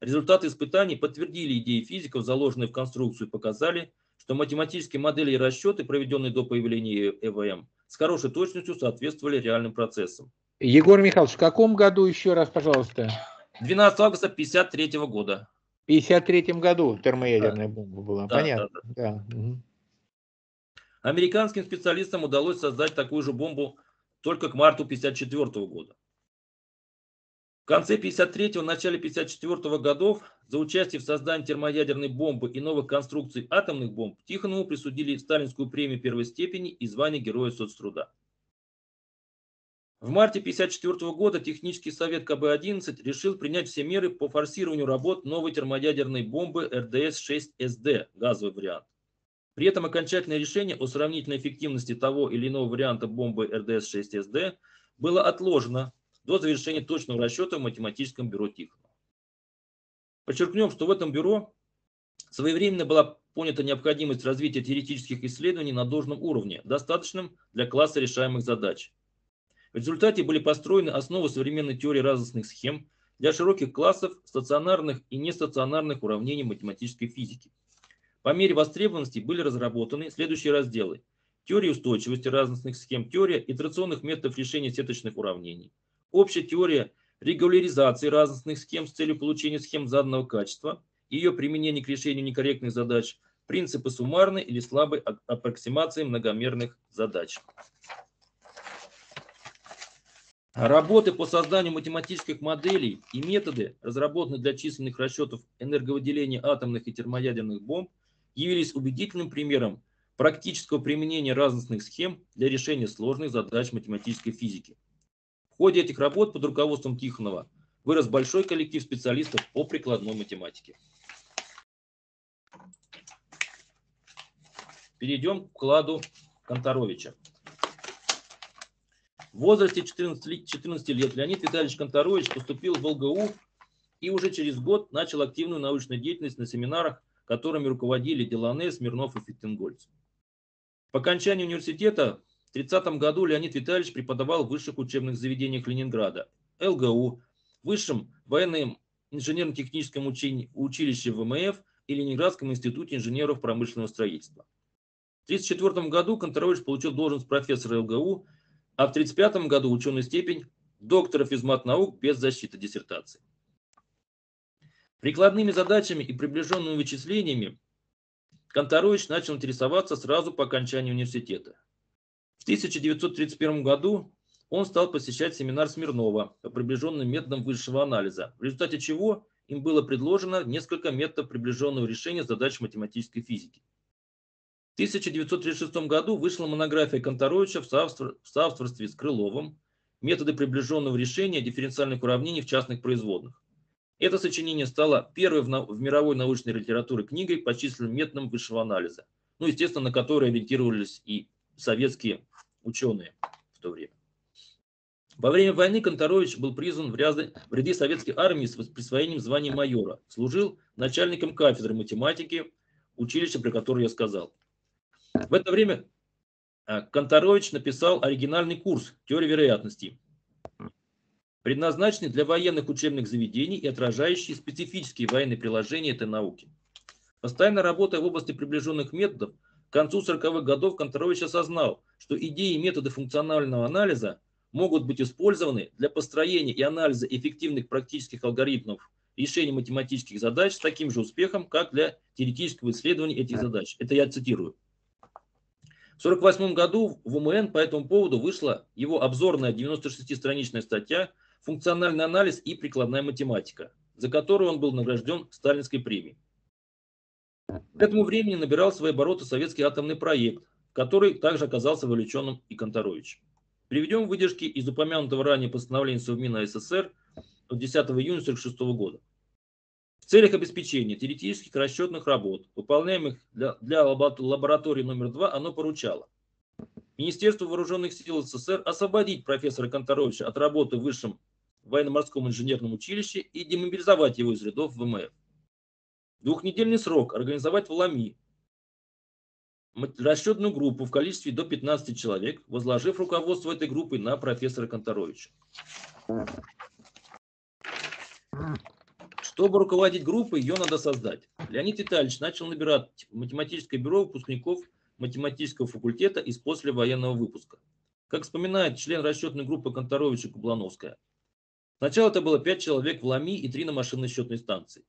Результаты испытаний подтвердили идеи физиков, заложенные в конструкцию, и показали, что математические модели и расчеты, проведенные до появления ЭВМ, с хорошей точностью соответствовали реальным процессам. Егор Михайлович, в каком году еще раз, пожалуйста? 12 августа 1953 года. В 1953 году термоядерная да. бомба была, да, понятно. Да, да. Да. Американским специалистам удалось создать такую же бомбу только к марту 1954 года. В конце 53-го, начале 54-го годов за участие в создании термоядерной бомбы и новых конструкций атомных бомб Тихонову присудили сталинскую премию первой степени и звание Героя соцтруда. В марте 1954 года Технический совет КБ-11 решил принять все меры по форсированию работ новой термоядерной бомбы РДС-6СД, газовый вариант. При этом окончательное решение о сравнительной эффективности того или иного варианта бомбы РДС-6СД было отложено до завершения точного расчета в математическом бюро Тихонова. Подчеркнем, что в этом бюро своевременно была понята необходимость развития теоретических исследований на должном уровне, достаточном для класса решаемых задач. В результате были построены основы современной теории разностных схем для широких классов стационарных и нестационарных уравнений математической физики. По мере востребованности были разработаны следующие разделы. Теория устойчивости разностных схем, теория итерационных методов решения сеточных уравнений, общая теория регуляризации разных схем с целью получения схем заданного качества, ее применение к решению некорректных задач, принципы суммарной или слабой аппроксимации многомерных задач. Работы по созданию математических моделей и методы, разработанные для численных расчетов энерговыделения атомных и термоядерных бомб, явились убедительным примером практического применения разностных схем для решения сложных задач математической физики. В ходе этих работ под руководством Тихонова вырос большой коллектив специалистов по прикладной математике. Перейдем к вкладу Конторовича. В возрасте 14, 14 лет Леонид Витальевич Конторович поступил в ЛГУ и уже через год начал активную научную деятельность на семинарах, которыми руководили Делане, Смирнов и Фиттенгольц. По окончании университета 1930 году Леонид Витальевич преподавал в высших учебных заведениях Ленинграда, ЛГУ, Высшем военном инженерно-техническом училище ВМФ и Ленинградском институте инженеров промышленного строительства. В 1934 году Конторович получил должность профессора ЛГУ, а в 1935 году ученую степень доктора физмат-наук без защиты диссертации. Прикладными задачами и приближенными вычислениями Конторович начал интересоваться сразу по окончании университета. В 1931 году он стал посещать семинар Смирнова по приближенным методам высшего анализа, в результате чего им было предложено несколько методов приближенного решения задач математической физики. В 1936 году вышла монография Конторовича в соавторстве с Крыловым «Методы приближенного решения дифференциальных уравнений в частных производных». Это сочинение стало первой в, в мировой научной литературе книгой по численным методам высшего анализа, ну, естественно, на которые ориентировались и советские ученые в то время. Во время войны Конторович был призван в ряды, в ряды советской армии с присвоением звания майора. Служил начальником кафедры математики, училища, про которое я сказал. В это время а, Конторович написал оригинальный курс «Теория вероятностей», предназначенный для военных учебных заведений и отражающий специфические военные приложения этой науки. Постоянно работая в области приближенных методов, к концу 40-х годов Конторович осознал, что идеи и методы функционального анализа могут быть использованы для построения и анализа эффективных практических алгоритмов решения математических задач с таким же успехом, как для теоретического исследования этих задач. Это я цитирую. В 1948 году в УМН по этому поводу вышла его обзорная 96-страничная статья «Функциональный анализ и прикладная математика», за которую он был награжден Сталинской премией. К этому времени набирал свои обороты советский атомный проект, который также оказался вовлеченным и Конторович. Приведем выдержки из упомянутого ранее постановления Совмина СССР от 10 июня 1946 года. В целях обеспечения теоретических расчетных работ, выполняемых для, для лаборатории номер 2, оно поручало Министерству вооруженных сил СССР освободить профессора Конторовича от работы в Высшем военно-морском инженерном училище и демобилизовать его из рядов ВМФ. Двухнедельный срок организовать в Лами расчетную группу в количестве до 15 человек, возложив руководство этой группы на профессора Конторовича. Чтобы руководить группой, ее надо создать. Леонид Витальевич начал набирать математическое бюро выпускников математического факультета из послевоенного выпуска. Как вспоминает член расчетной группы Конторовича Кублановская, сначала это было 5 человек в Лами и 3 на машинной счетной станции.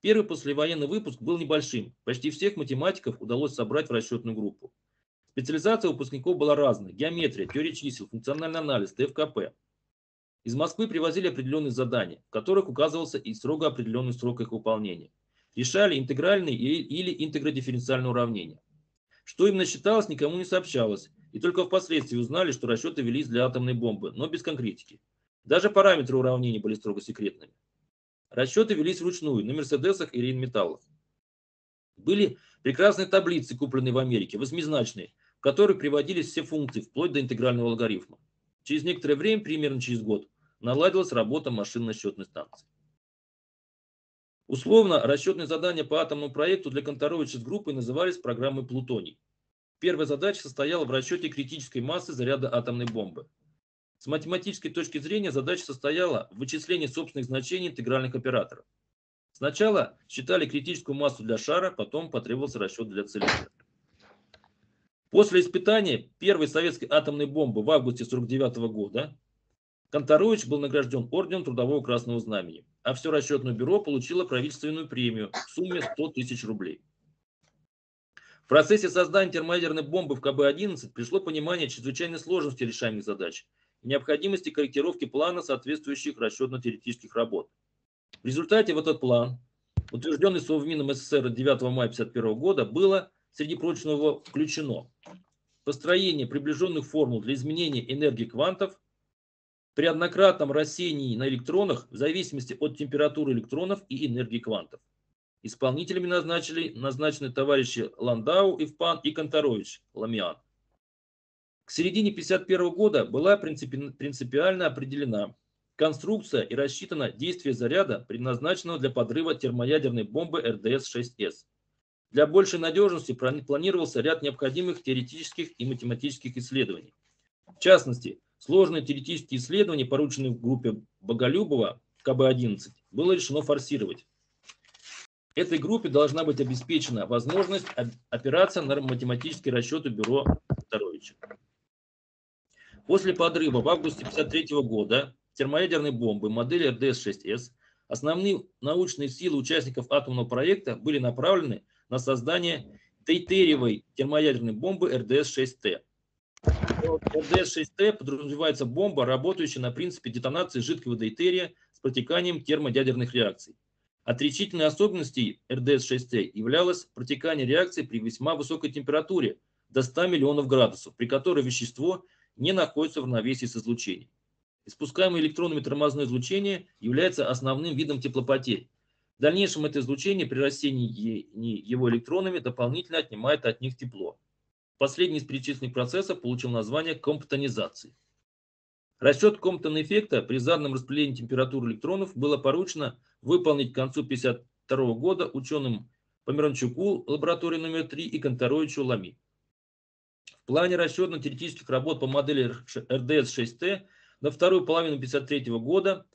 Первый послевоенный выпуск был небольшим. Почти всех математиков удалось собрать в расчетную группу. Специализация выпускников была разной. Геометрия, теория чисел, функциональный анализ, ТФКП. Из Москвы привозили определенные задания, в которых указывался и строго определенный срок их выполнения. Решали интегральные или интегродифференциальные уравнения. Что именно считалось, никому не сообщалось. И только впоследствии узнали, что расчеты велись для атомной бомбы, но без конкретики. Даже параметры уравнений были строго секретными. Расчеты велись вручную на Мерседесах и Рейнметаллах. Были прекрасные таблицы, купленные в Америке, восьмизначные, в которых приводились все функции, вплоть до интегрального логарифма. Через некоторое время, примерно через год, наладилась работа машинно-счетной станции. Условно, расчетные задания по атомному проекту для Конторовича с группой назывались программой «Плутоний». Первая задача состояла в расчете критической массы заряда атомной бомбы. С математической точки зрения задача состояла в вычислении собственных значений интегральных операторов. Сначала считали критическую массу для шара, потом потребовался расчет для цилиндра. После испытания первой советской атомной бомбы в августе 1949 года Конторович был награжден орденом Трудового Красного Знамени, а все расчетное бюро получило правительственную премию в сумме 100 тысяч рублей. В процессе создания термоядерной бомбы в КБ-11 пришло понимание чрезвычайной сложности решаемых задач необходимости корректировки плана соответствующих расчетно-теоретических работ. В результате в этот план, утвержденный Совмином СССР 9 мая 1951 года, было, среди прочего, включено построение приближенных формул для изменения энергии квантов при однократном рассеянии на электронах в зависимости от температуры электронов и энергии квантов. Исполнителями назначили, назначены товарищи Ландау, Ивпан и Конторович Ламиан. К середине 1951 года была принципи принципиально определена конструкция и рассчитано действие заряда, предназначенного для подрыва термоядерной бомбы РДС-6С. Для большей надежности планировался ряд необходимых теоретических и математических исследований. В частности, сложные теоретические исследования, порученные в группе Боголюбова КБ-11, было решено форсировать. Этой группе должна быть обеспечена возможность опираться на математические расчеты бюро Второвича. После подрыва в августе 1953 года термоядерной бомбы модели РДС-6С основные научные силы участников атомного проекта были направлены на создание тейтериевой термоядерной бомбы РДС-6Т. РДС-6Т подразумевается бомба, работающая на принципе детонации жидкого дейтерия с протеканием термоядерных реакций. Отличительной особенностью РДС-6Т являлось протекание реакции при весьма высокой температуре до 100 миллионов градусов, при которой вещество не находится в равновесии с излучением. Испускаемое электронами тормозное излучение является основным видом теплопотерь. В дальнейшем это излучение при растении его электронами дополнительно отнимает от них тепло. Последний из перечисленных процессов получил название комптонизации. Расчет комптон эффекта при заданном распределении температуры электронов было поручено выполнить к концу 1952 года ученым Померанчуку лаборатории номер 3 и Конторовичу Лами. В плане расчетно-теоретических работ по модели РДС-6Т на вторую половину 1953 года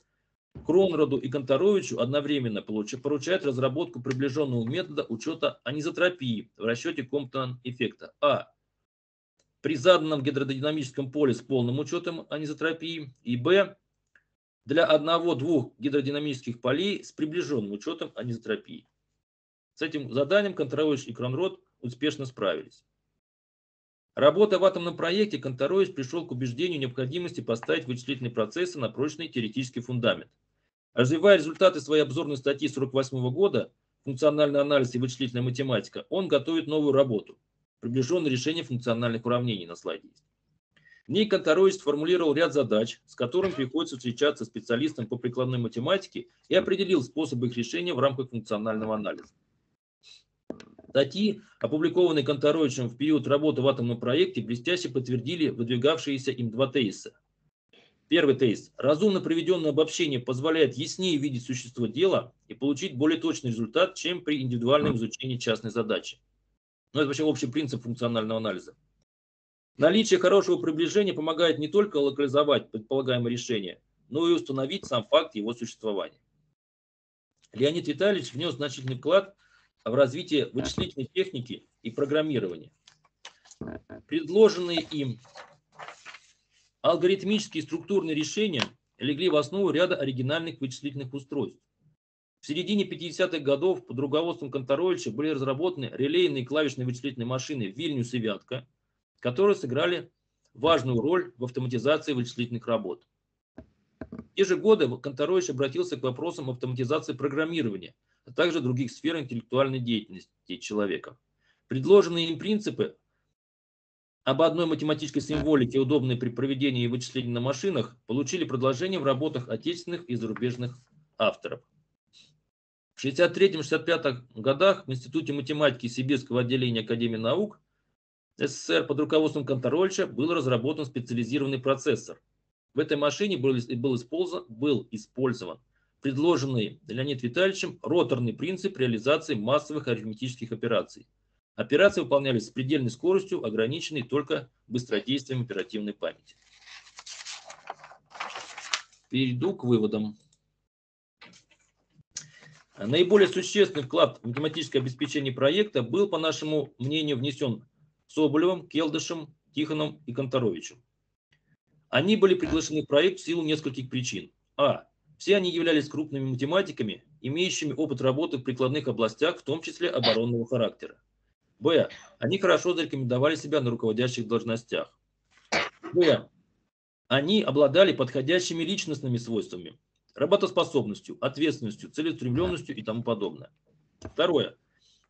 Кронроду и Конторовичу одновременно поручают разработку приближенного метода учета анизотропии в расчете Комптон эффекта. А. При заданном гидродинамическом поле с полным учетом анизотропии. И Б. Для одного-двух гидродинамических полей с приближенным учетом анизотропии. С этим заданием Конторович и Кронрод успешно справились. Работая в атомном проекте, Конторович пришел к убеждению необходимости поставить вычислительные процессы на прочный теоретический фундамент. Развивая результаты своей обзорной статьи 1948 года «Функциональный анализ и вычислительная математика», он готовит новую работу, приближенное решение функциональных уравнений на слайде есть. В ней Конторович сформулировал ряд задач, с которыми приходится встречаться специалистам по прикладной математике и определил способы их решения в рамках функционального анализа. Статьи, опубликованные Конторовичем в период работы в атомном проекте, блестяще подтвердили выдвигавшиеся им два тезиса. Первый тезис. Разумно проведенное обобщение позволяет яснее видеть существо дела и получить более точный результат, чем при индивидуальном изучении частной задачи. Но ну, это вообще общий принцип функционального анализа. Наличие хорошего приближения помогает не только локализовать предполагаемое решение, но и установить сам факт его существования. Леонид Витальевич внес значительный вклад в развитие вычислительной техники и программирования. Предложенные им алгоритмические и структурные решения легли в основу ряда оригинальных вычислительных устройств. В середине 50-х годов под руководством Конторовича были разработаны релейные клавишные вычислительные машины Вильнюс и Вятка, которые сыграли важную роль в автоматизации вычислительных работ. В те же годы Конторович обратился к вопросам автоматизации программирования, а также других сфер интеллектуальной деятельности человека. Предложенные им принципы об одной математической символике, удобной при проведении вычислений на машинах, получили продолжение в работах отечественных и зарубежных авторов. В 1963-1965 годах в Институте математики Сибирского отделения Академии наук СССР под руководством Конторольча был разработан специализированный процессор. В этой машине был, был, использован, был использован предложенный Леонид Витальевичем роторный принцип реализации массовых арифметических операций – Операции выполнялись с предельной скоростью, ограниченной только быстродействием оперативной памяти. Перейду к выводам. Наиболее существенный вклад в математическое обеспечение проекта был, по нашему мнению, внесен Соболевым, Келдышем, Тихоном и Конторовичем. Они были приглашены в проект в силу нескольких причин. А. Все они являлись крупными математиками, имеющими опыт работы в прикладных областях, в том числе оборонного характера. Б. Они хорошо зарекомендовали себя на руководящих должностях. В. Они обладали подходящими личностными свойствами, работоспособностью, ответственностью, целеустремленностью и тому подобное. Второе.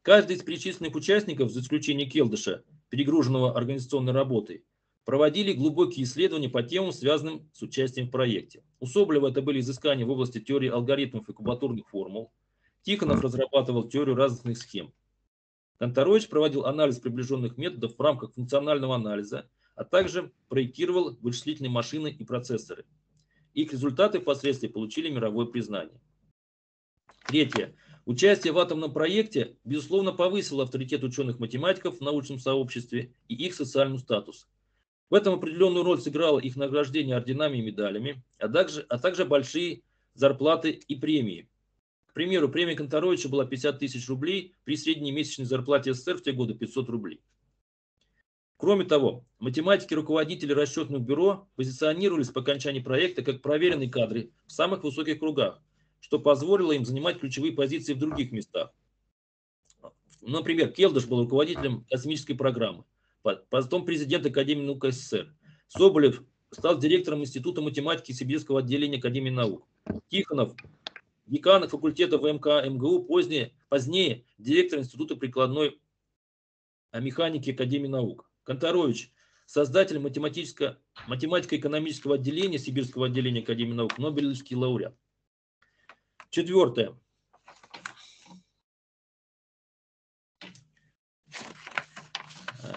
Каждый из перечисленных участников, за исключением Келдыша, перегруженного организационной работой, проводили глубокие исследования по темам, связанным с участием в проекте. У Соболева это были изыскания в области теории алгоритмов и кубатурных формул. Тихонов разрабатывал теорию разных схем. Конторович проводил анализ приближенных методов в рамках функционального анализа, а также проектировал вычислительные машины и процессоры. Их результаты впоследствии получили мировое признание. Третье. Участие в атомном проекте, безусловно, повысило авторитет ученых-математиков в научном сообществе и их социальный статус. В этом определенную роль сыграло их награждение орденами и медалями, а также, а также большие зарплаты и премии, к примеру, премия Конторовича была 50 тысяч рублей при средней месячной зарплате СССР в те годы 500 рублей. Кроме того, математики руководители расчетных бюро позиционировались по окончании проекта как проверенные кадры в самых высоких кругах, что позволило им занимать ключевые позиции в других местах. Например, Келдыш был руководителем космической программы, потом президент Академии наук СССР. Соболев стал директором Института математики Сибирского отделения Академии наук. Тихонов – декан факультета ВМК МГУ, позднее, позднее директор Института прикладной механики Академии наук. Конторович – создатель математико-экономического отделения Сибирского отделения Академии наук, Нобелевский лауреат. Четвертое.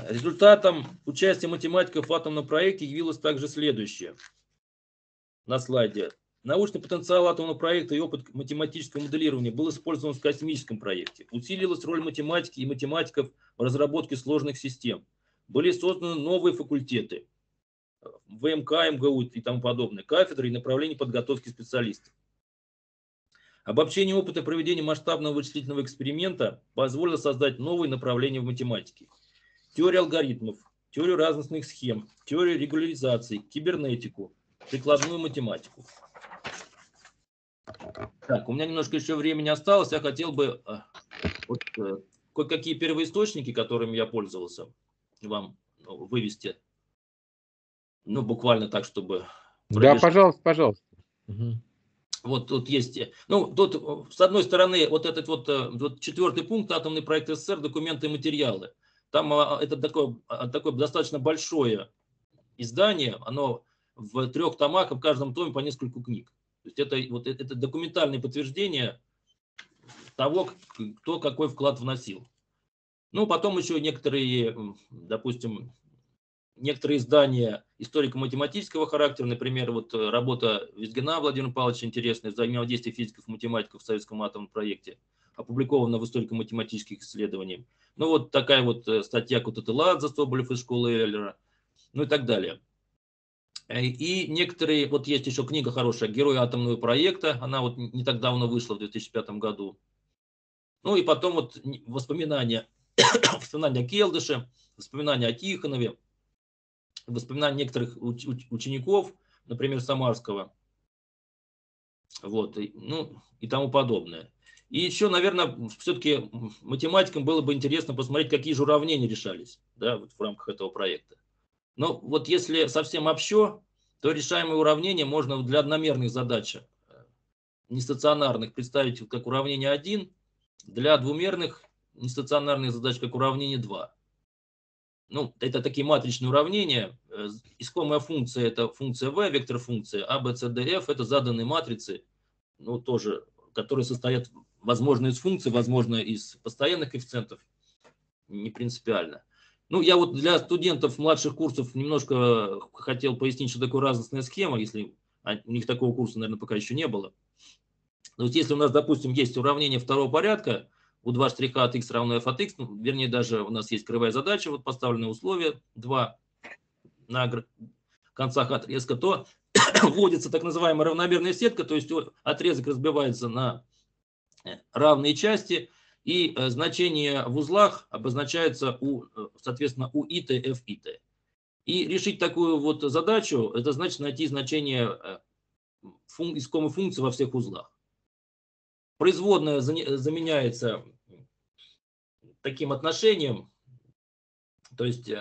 Результатом участия математиков в атомном проекте явилось также следующее. На слайде. Научный потенциал атомного проекта и опыт математического моделирования был использован в космическом проекте. Усилилась роль математики и математиков в разработке сложных систем. Были созданы новые факультеты, ВМК, МГУ и тому подобное, кафедры и направления подготовки специалистов. Обобщение опыта проведения масштабного вычислительного эксперимента позволило создать новые направления в математике – теорию алгоритмов, теорию разностных схем, теорию регуляризации, кибернетику, прикладную математику. Так, у меня немножко еще времени осталось. Я хотел бы э, вот, э, кое-какие первоисточники, которыми я пользовался, вам ну, вывести. Ну, буквально так, чтобы... Да, пожалуйста, пожалуйста. Вот тут есть, ну, тут с одной стороны, вот этот вот, э, вот четвертый пункт, атомный проект СССР, документы и материалы. Там а, это такое, а, такое достаточно большое издание, оно в трех томах, в каждом томе по нескольку книг. То есть это, вот, это документальное подтверждение того, кто какой вклад вносил. Ну, потом еще некоторые, допустим, некоторые издания историко-математического характера, например, вот э, работа Визгина Владимира Павловича интересная «Взаимодействие физиков и математиков в советском атомном проекте», опубликована в историко-математических исследованиях. Ну вот такая вот э, статья Кутатыладзе, Соболев из школы Эллера, ну и так далее. Э, и некоторые, вот есть еще книга хорошая «Герой атомного проекта», она вот не так давно вышла в 2005 году. Ну и потом вот воспоминания, [COUGHS] воспоминания о Келдыше, воспоминания о Тихонове, воспоминания некоторых уч- учеников, например, Самарского, вот, и, ну и тому подобное. И еще, наверное, все-таки математикам было бы интересно посмотреть, какие же уравнения решались да, вот в рамках этого проекта. Но вот если совсем общо, то решаемые уравнения можно для одномерных задач э, нестационарных представить как уравнение 1, для двумерных нестационарных задач как уравнение 2. Ну, это такие матричные уравнения. Э, искомая функция – это функция v, вектор функции, a, b, c, d, f – это заданные матрицы, ну, тоже, которые состоят возможно, из функций, возможно, из постоянных коэффициентов, не принципиально. Ну, я вот для студентов младших курсов немножко хотел пояснить, что такое разностная схема, если у них такого курса, наверное, пока еще не было. Но вот если у нас, допустим, есть уравнение второго порядка, у 2 штриха от x равно f от x, ну, вернее, даже у нас есть кривая задача, вот поставленное условие 2 на концах отрезка, то [COUGHS] вводится так называемая равномерная сетка, то есть отрезок разбивается на равные части, и э, значение в узлах обозначается, у, э, соответственно, у ит, f, ит. И решить такую вот задачу, это значит найти значение э, фун, искомой функции во всех узлах. Производная заменяется таким отношением, то есть,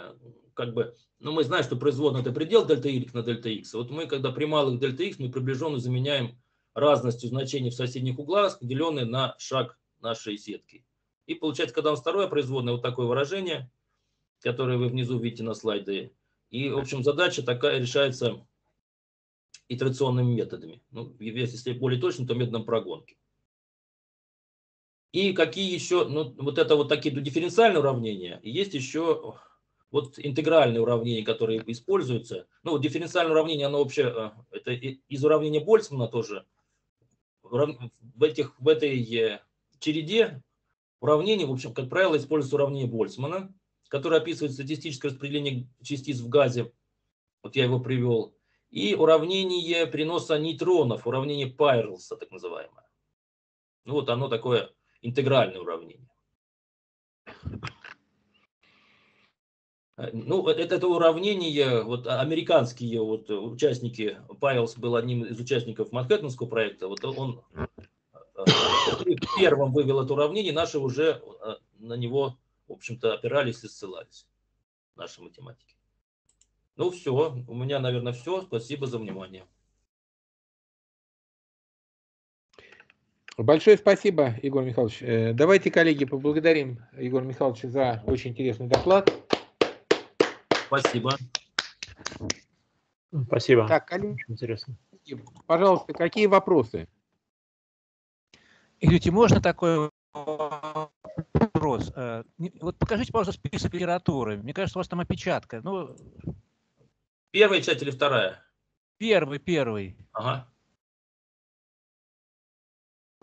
как бы, ну, мы знаем, что производная это предел дельта y на дельта x. Вот мы, когда при малых дельта x, мы приближенно заменяем разностью значений в соседних углах, деленные на шаг нашей сетки. И получается, когда он второе производное, вот такое выражение, которое вы внизу видите на слайде. И, в общем, задача такая решается итерационными методами. Ну, если более точно, то методом прогонки. И какие еще, ну, вот это вот такие дифференциальные уравнения. И есть еще вот интегральные уравнения, которые используются. Ну, вот дифференциальное уравнение, оно вообще, э, это из уравнения Больцмана тоже в, этих, в этой э, череде уравнений, в общем, как правило, используется уравнение Больцмана, которое описывает статистическое распределение частиц в газе. Вот я его привел. И уравнение переноса нейтронов, уравнение Пайрлса, так называемое. Ну, вот оно такое интегральное уравнение. Э, ну, это, это уравнение, вот американские вот участники, Пайлс был одним из участников Манхэттенского проекта, вот он э, первым вывел это уравнение, наши уже э, на него, в общем-то, опирались и ссылались наши математики. Ну все, у меня, наверное, все. Спасибо за внимание. Большое спасибо, Егор Михайлович. Э, давайте, коллеги, поблагодарим Егора Михайловича за очень интересный доклад. Спасибо. Спасибо. Так, коллеги, Очень интересно. пожалуйста, какие вопросы? Илюти, можно такой вопрос? Э, вот покажите, пожалуйста, список литературы. Мне кажется, у вас там опечатка. Ну, Первая часть или вторая? первый, первый. Ага.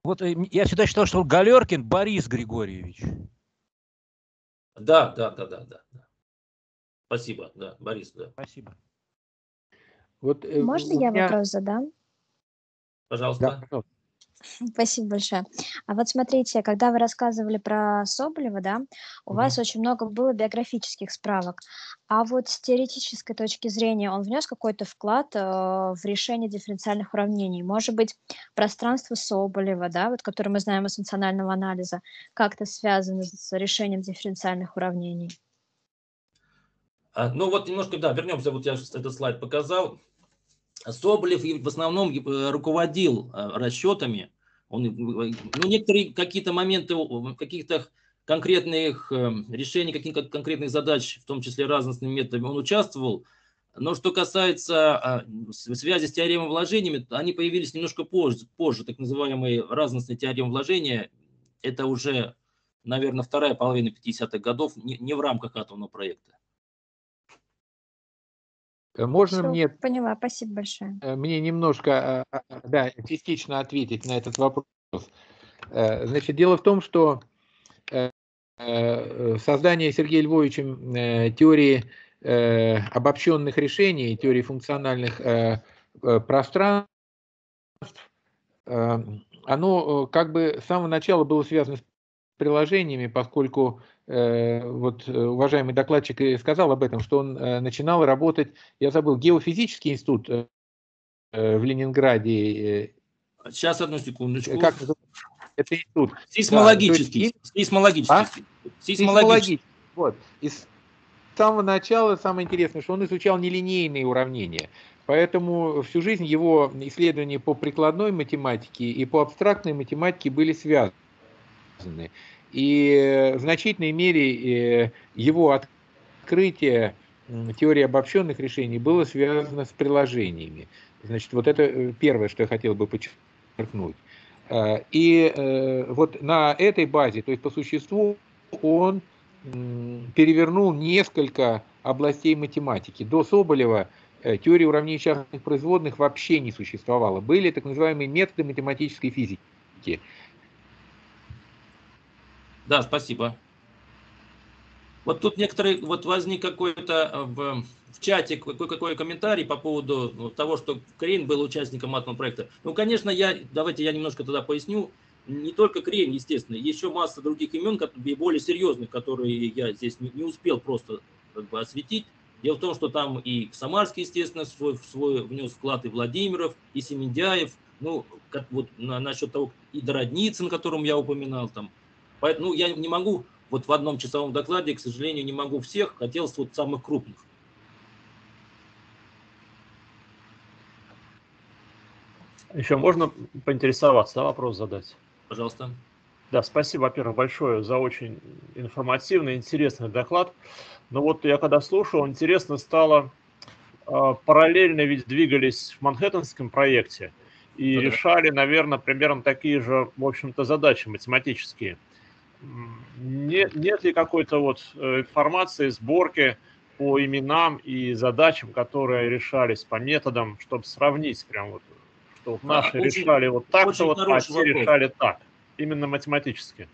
Вот э, я всегда считал, что Галеркин Борис Григорьевич. Да, да, да, да, да. Спасибо, да, Борис, да. Спасибо. Вот, э, Можно я меня- вопрос задам? Пожалуйста. Да, пожалуйста. Спасибо большое. А вот смотрите, когда вы рассказывали про Соболева, да, у Мгм. вас очень много было биографических справок. А вот с теоретической точки зрения он внес какой-то вклад э, в решение дифференциальных уравнений? Может быть, пространство Соболева, да, вот которое мы знаем из функционального анализа, как-то связано с решением дифференциальных уравнений? А, Ну вот немножко, да, вернемся, вот я этот слайд показал. Соболев в основном э, руководил э, расчетами. Он, э, ну, некоторые какие-то моменты, каких-то конкретных решений, каких-то конкретных задач, в том числе разностными методами, он участвовал. Но что касается а, связи с теоремой вложениями, они появились немножко позже, позже так называемые разностные теоремы вложения. Это уже, наверное, вторая половина 50-х годов, не в рамках атомного проекта. Э, Можно Всё, мне Поняла, спасибо большое. э, мне немножко, э, э, да, частично ответить на этот вопрос. Э, Значит, дело в том, что создание Сергеем Львовичем теории обобщенных решений, теории функциональных пространств, оно как бы с самого начала было связано с приложениями, поскольку вот э, уважаемый докладчик и сказал об этом, что он э, начинал работать, я забыл, геофизический институт э, э, в Ленинграде, э, Сейчас, одну секундочку. как это институт? Сейсмологический. Да, Сейсмологический. А? Сейсмологический. Вот. И с самого начала самое интересное, что он изучал нелинейные уравнения. Поэтому всю жизнь его исследования по прикладной математике и по абстрактной математике были связаны. И в значительной мере э, его открытие м, теории обобщенных решений было связано с приложениями. Значит, вот это э, первое, что я хотел бы подчеркнуть. Э, И э, вот на этой базе, то есть по существу, он перевернул несколько областей математики. До Соболева теории уравнений частных производных вообще не существовало. Были так называемые методы математической физики. Да, спасибо. Вот тут некоторые, вот возник какой-то э, в, в чате какой, какой комментарий по поводу ну, того, что Крейн был участником атомного проекта. Ну, конечно, я, давайте я немножко тогда поясню. Не только Крейн, естественно, еще масса других имен, и более серьезных, которые я здесь не, не успел просто как бы, осветить. Дело в том, что там и Самарский, естественно, свой, свой внес вклад, и Владимиров, и Семендяев, ну, как вот на, насчет того, и Дородницын, которым я упоминал там. Поэтому ну, я не могу вот в одном часовом докладе, к сожалению, не могу всех, хотелось вот самых крупных. Еще можно поинтересоваться, да, вопрос задать? Пожалуйста. Да, спасибо, во-первых, большое за очень информативный, интересный доклад. Но вот я когда слушал, интересно стало, э, параллельно ведь двигались в Манхэттенском проекте и да. решали, наверное, примерно такие же, в общем-то, задачи математические. Нет, нет ли какой-то вот э, информации, сборки по именам и задачам, которые решались по методам, чтобы сравнить прям вот, что вот А, наши очень- решали вот так, очень вот, а те вопрос. решали так, именно математически.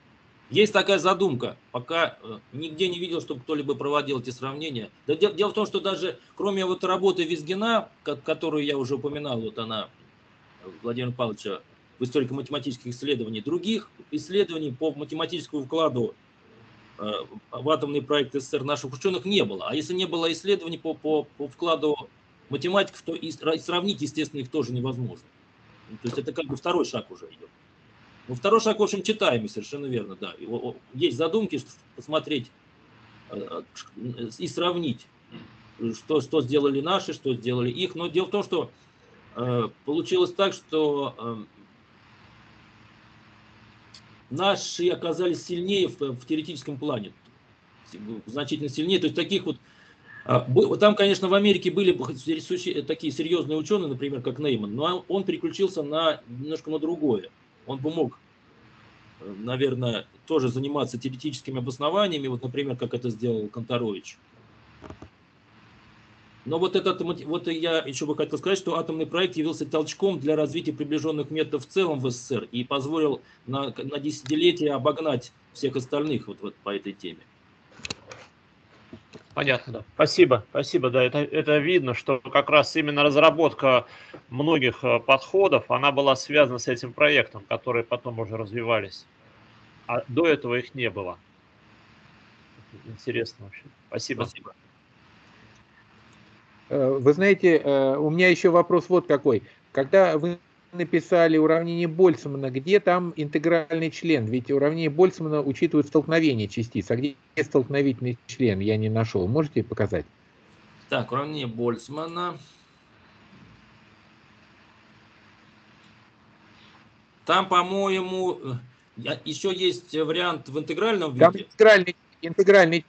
Есть такая задумка, пока э, нигде не видел, чтобы кто-либо проводил эти сравнения. Да, дел- дело в том, что даже кроме вот работы Визгина, ко- которую я уже упоминал, вот она, э, Владимира Павловича, в историко-математических исследований, других исследований по математическому вкладу э, в атомный проект СССР наших ученых не было. А если не было исследований по, по, по вкладу математиков, то и сра- сравнить, естественно, их тоже невозможно. То есть это как бы второй шаг уже идет. Ну, второй шаг, общем, читаемый, совершенно верно, да. Есть задумки посмотреть э, и сравнить, что, что сделали наши, что сделали их. Но дело в том, что э, получилось так, что наши оказались сильнее в, в теоретическом плане, значительно сильнее. То есть таких вот а, там, конечно, в Америке были такие серьезные ученые, например, как Нейман, но он переключился на немножко на другое. Он бы мог, э, наверное, тоже заниматься теоретическими обоснованиями, вот, например, как это сделал Конторович. Но вот, этот, вот я еще бы хотел сказать, что атомный проект явился толчком для развития приближенных методов в целом в СССР и позволил на, на десятилетия обогнать всех остальных вот, вот по этой теме. Понятно, да. Спасибо, спасибо, да, это, это видно, что как раз именно разработка многих э, подходов, она была связана с этим проектом, которые потом уже развивались. А до этого их не было. Интересно вообще. Спасибо. Спасибо. Э, вы знаете, э, у меня еще вопрос вот какой. Когда вы написали уравнение Больцмана, где там интегральный член? Ведь уравнение Больцмана учитывает столкновение частиц. А где столкновительный член? Я не нашел. Можете показать? Так, уравнение Больцмана. Там, по-моему, еще есть вариант в интегральном виде. Там интегральный, интегральный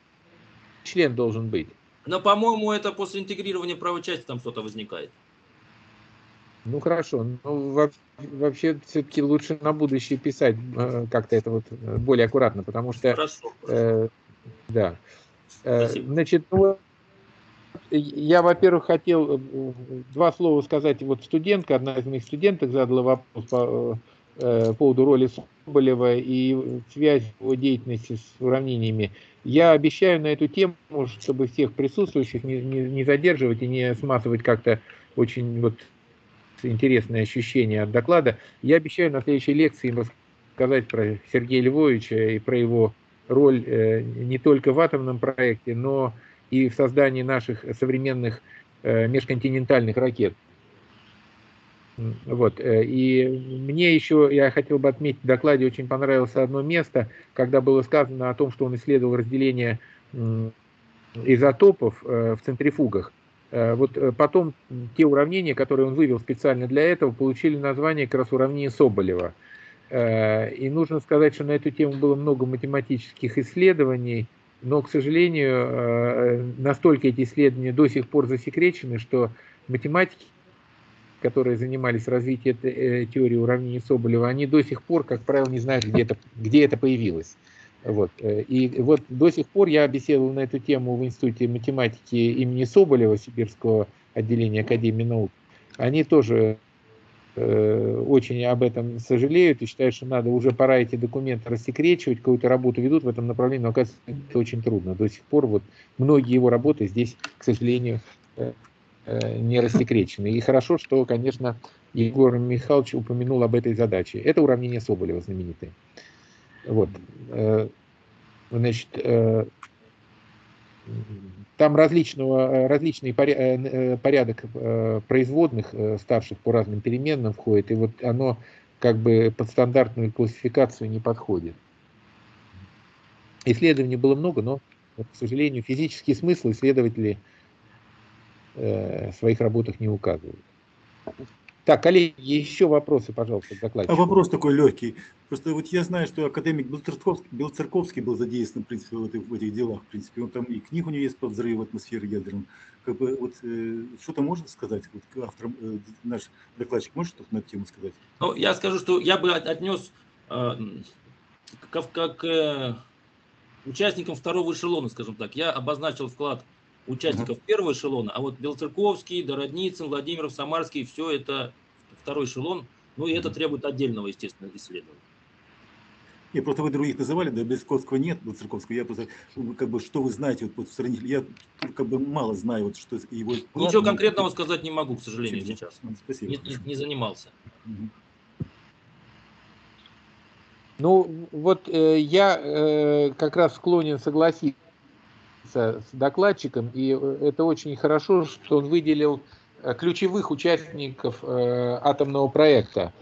член должен быть. Но, по-моему, это после интегрирования правой части там что-то возникает. Ну хорошо, ну вообще все-таки лучше на будущее писать э, как-то это вот э, более аккуратно, потому что хорошо, Э, да, э, значит, ну, я, во-первых, хотел два слова сказать. Вот студентка, одна из моих студенток задала вопрос по э, поводу роли Соболева и связи его деятельности с уравнениями. Я обещаю на эту тему, чтобы всех присутствующих не, не, не задерживать и не сматывать как-то очень вот интересные ощущения от доклада. Я обещаю на следующей лекции им рассказать про Сергея Львовича и про его роль э, не только в атомном проекте, но и в создании наших современных э, межконтинентальных ракет. Вот. Э, и мне еще, я хотел бы отметить, в докладе очень понравилось одно место, когда было сказано о том, что он исследовал разделение изотопов в центрифугах. Э, вот э, потом те уравнения, которые он вывел специально для этого, получили название как раз уравнение Соболева. Э, и нужно сказать, что на эту тему было много математических исследований, но, к сожалению, настолько эти исследования до сих пор засекречены, что математики, которые занимались развитием теории уравнений Соболева, они до сих пор, как правило, не знают, где это, где это появилось. Вот. Э, и вот до сих пор я беседовал на эту тему в Институте математики имени Соболева, Сибирского отделения Академии наук. Они тоже э, очень об этом сожалеют и считают, что надо уже пора эти документы рассекречивать, какую-то работу ведут в этом направлении, но оказывается это очень трудно. До сих пор вот многие его работы здесь, к сожалению, э, э, не рассекречены. И хорошо, что, конечно, Егор Михайлович упомянул об этой задаче. Это уравнение Соболева знаменитое. Вот. Э, значит, э, там различного, различный э, порядок производных старших по разным переменным входит, и вот оно как бы под стандартную классификацию не подходит. Исследований было много, но, к сожалению, физический смысл исследователи в своих работах не указывают. Так, коллеги, еще вопросы, пожалуйста, докладчику. А вопрос такой легкий. Просто вот я знаю, что академик Белцерковский, был задействован, в принципе, в этих, в этих делах. В принципе, он там и книгу у него есть по взрыву атмосферы ядерной. Как бы вот э, что-то можно сказать? Вот автор, э, наш докладчик может что-то на эту тему сказать? Ну, я скажу, что я бы отнес э, как, как э, участникам второго эшелона, скажем так. Я обозначил вклад участников uh-huh. первого эшелона, а вот Белцерковский, Дородницын, Владимиров, Самарский, все это второй эшелон, ну и это требует отдельного, естественно, исследования. Нет, просто вы других называли, да, Белцерковского нет, Белцерковского. Я просто, ну, как бы, что вы знаете, вот, вот в стране, я как бы мало знаю, вот, что его... Ничего конкретного сказать не могу, к сожалению, сейчас. Ну, спасибо. Не, не, не занимался. Ну, вот э, я э, как раз склонен согласиться с докладчиком, и э, это очень хорошо, что он выделил э, ключевых участников э, атомного проекта.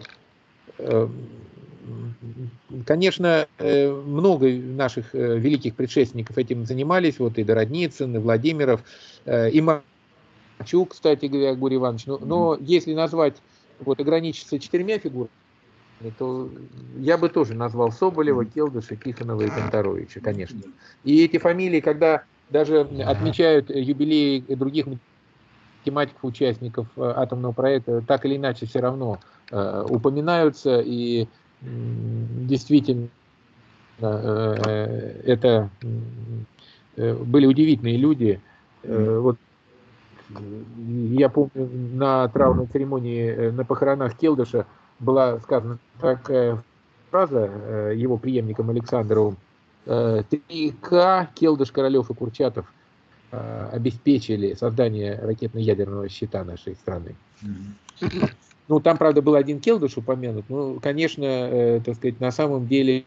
конечно, э, много наших великих предшественников этим занимались, вот и Дородницын, и Владимиров, и Марчук, кстати говоря, Гурий Иванович. Но, но если назвать, вот ограничиться четырьмя фигурами, то я бы тоже назвал Соболева, Келдыша, Тихонова и Конторовича, конечно. И эти фамилии, когда даже отмечают юбилеи других тематиков участников атомного проекта, так или иначе все равно Э, упоминаются, и действительно э, это э, были удивительные люди. Вот я помню, на траурной церемонии на похоронах Келдыша была сказана такая фраза его преемником Александровым. Три К, Келдыш, Королев и Курчатов обеспечили создание ракетно-ядерного щита нашей страны. Ну, там, правда, был один Келдыш упомянут, но, конечно, э, так сказать, на самом деле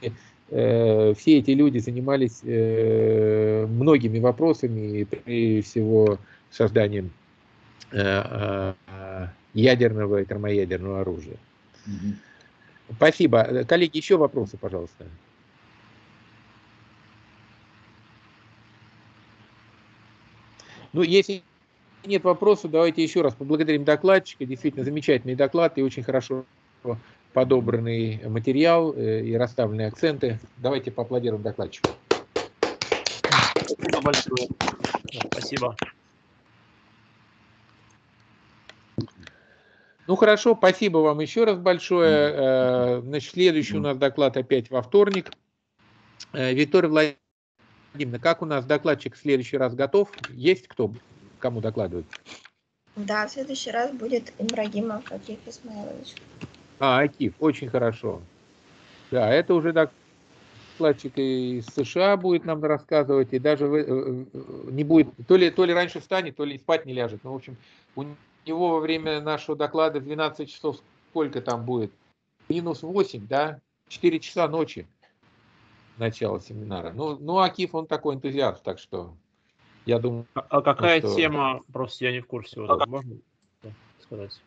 э, все эти люди занимались э, многими вопросами, прежде всего созданием э, э, ядерного и термоядерного оружия. Спасибо. Коллеги, еще вопросы, пожалуйста. Ну, если нет вопросов, давайте еще раз поблагодарим докладчика. Действительно замечательный доклад и очень хорошо подобранный материал э, и расставленные акценты. Давайте поаплодируем докладчику. Спасибо большое. Спасибо. Ну хорошо, спасибо вам еще раз большое. Э, значит, следующий у нас доклад опять во вторник. Э, Виктория Владимировна, как у нас докладчик в следующий раз готов? Есть кто? Кому докладывать? Да, в следующий раз будет Ибрагимов Акиф Исмаилович. А, Акиф, очень хорошо. Да, это уже докладчик из США будет нам рассказывать, и даже э, э, не будет, то ли, то ли раньше встанет, то ли спать не ляжет. Ну, в общем, у него во время нашего доклада в 12 часов сколько там будет? Минус 8, да? 4 часа ночи начало семинара. Ну, ну Акиф, он такой энтузиаст, так что я думаю, а, а какая что... тема? Просто я не в курсе. Вот, можно сказать?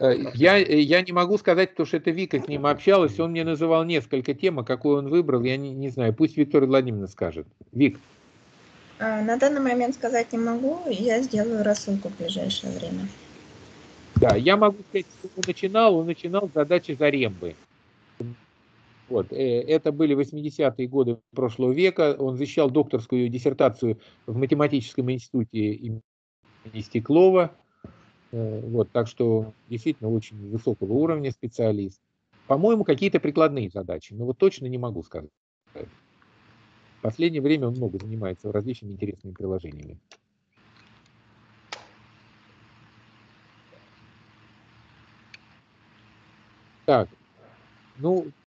Э, я, я не могу сказать, потому что это Вика с ним общалась, он мне называл несколько тем, а какую он выбрал, я не, не знаю. Пусть Виктория Владимировна скажет. Вик. А, на данный момент сказать не могу, я сделаю рассылку в ближайшее время. Да, я могу сказать, что он начинал, он начинал с задачи Зарембы. Вот. Э, это были 80-е годы прошлого века. Он защищал докторскую диссертацию в математическом институте имени Стеклова. Э, вот, так что действительно очень высокого уровня специалист. По-моему, какие-то прикладные задачи, но вот точно не могу сказать. В последнее время он много занимается различными интересными приложениями. Так, ну,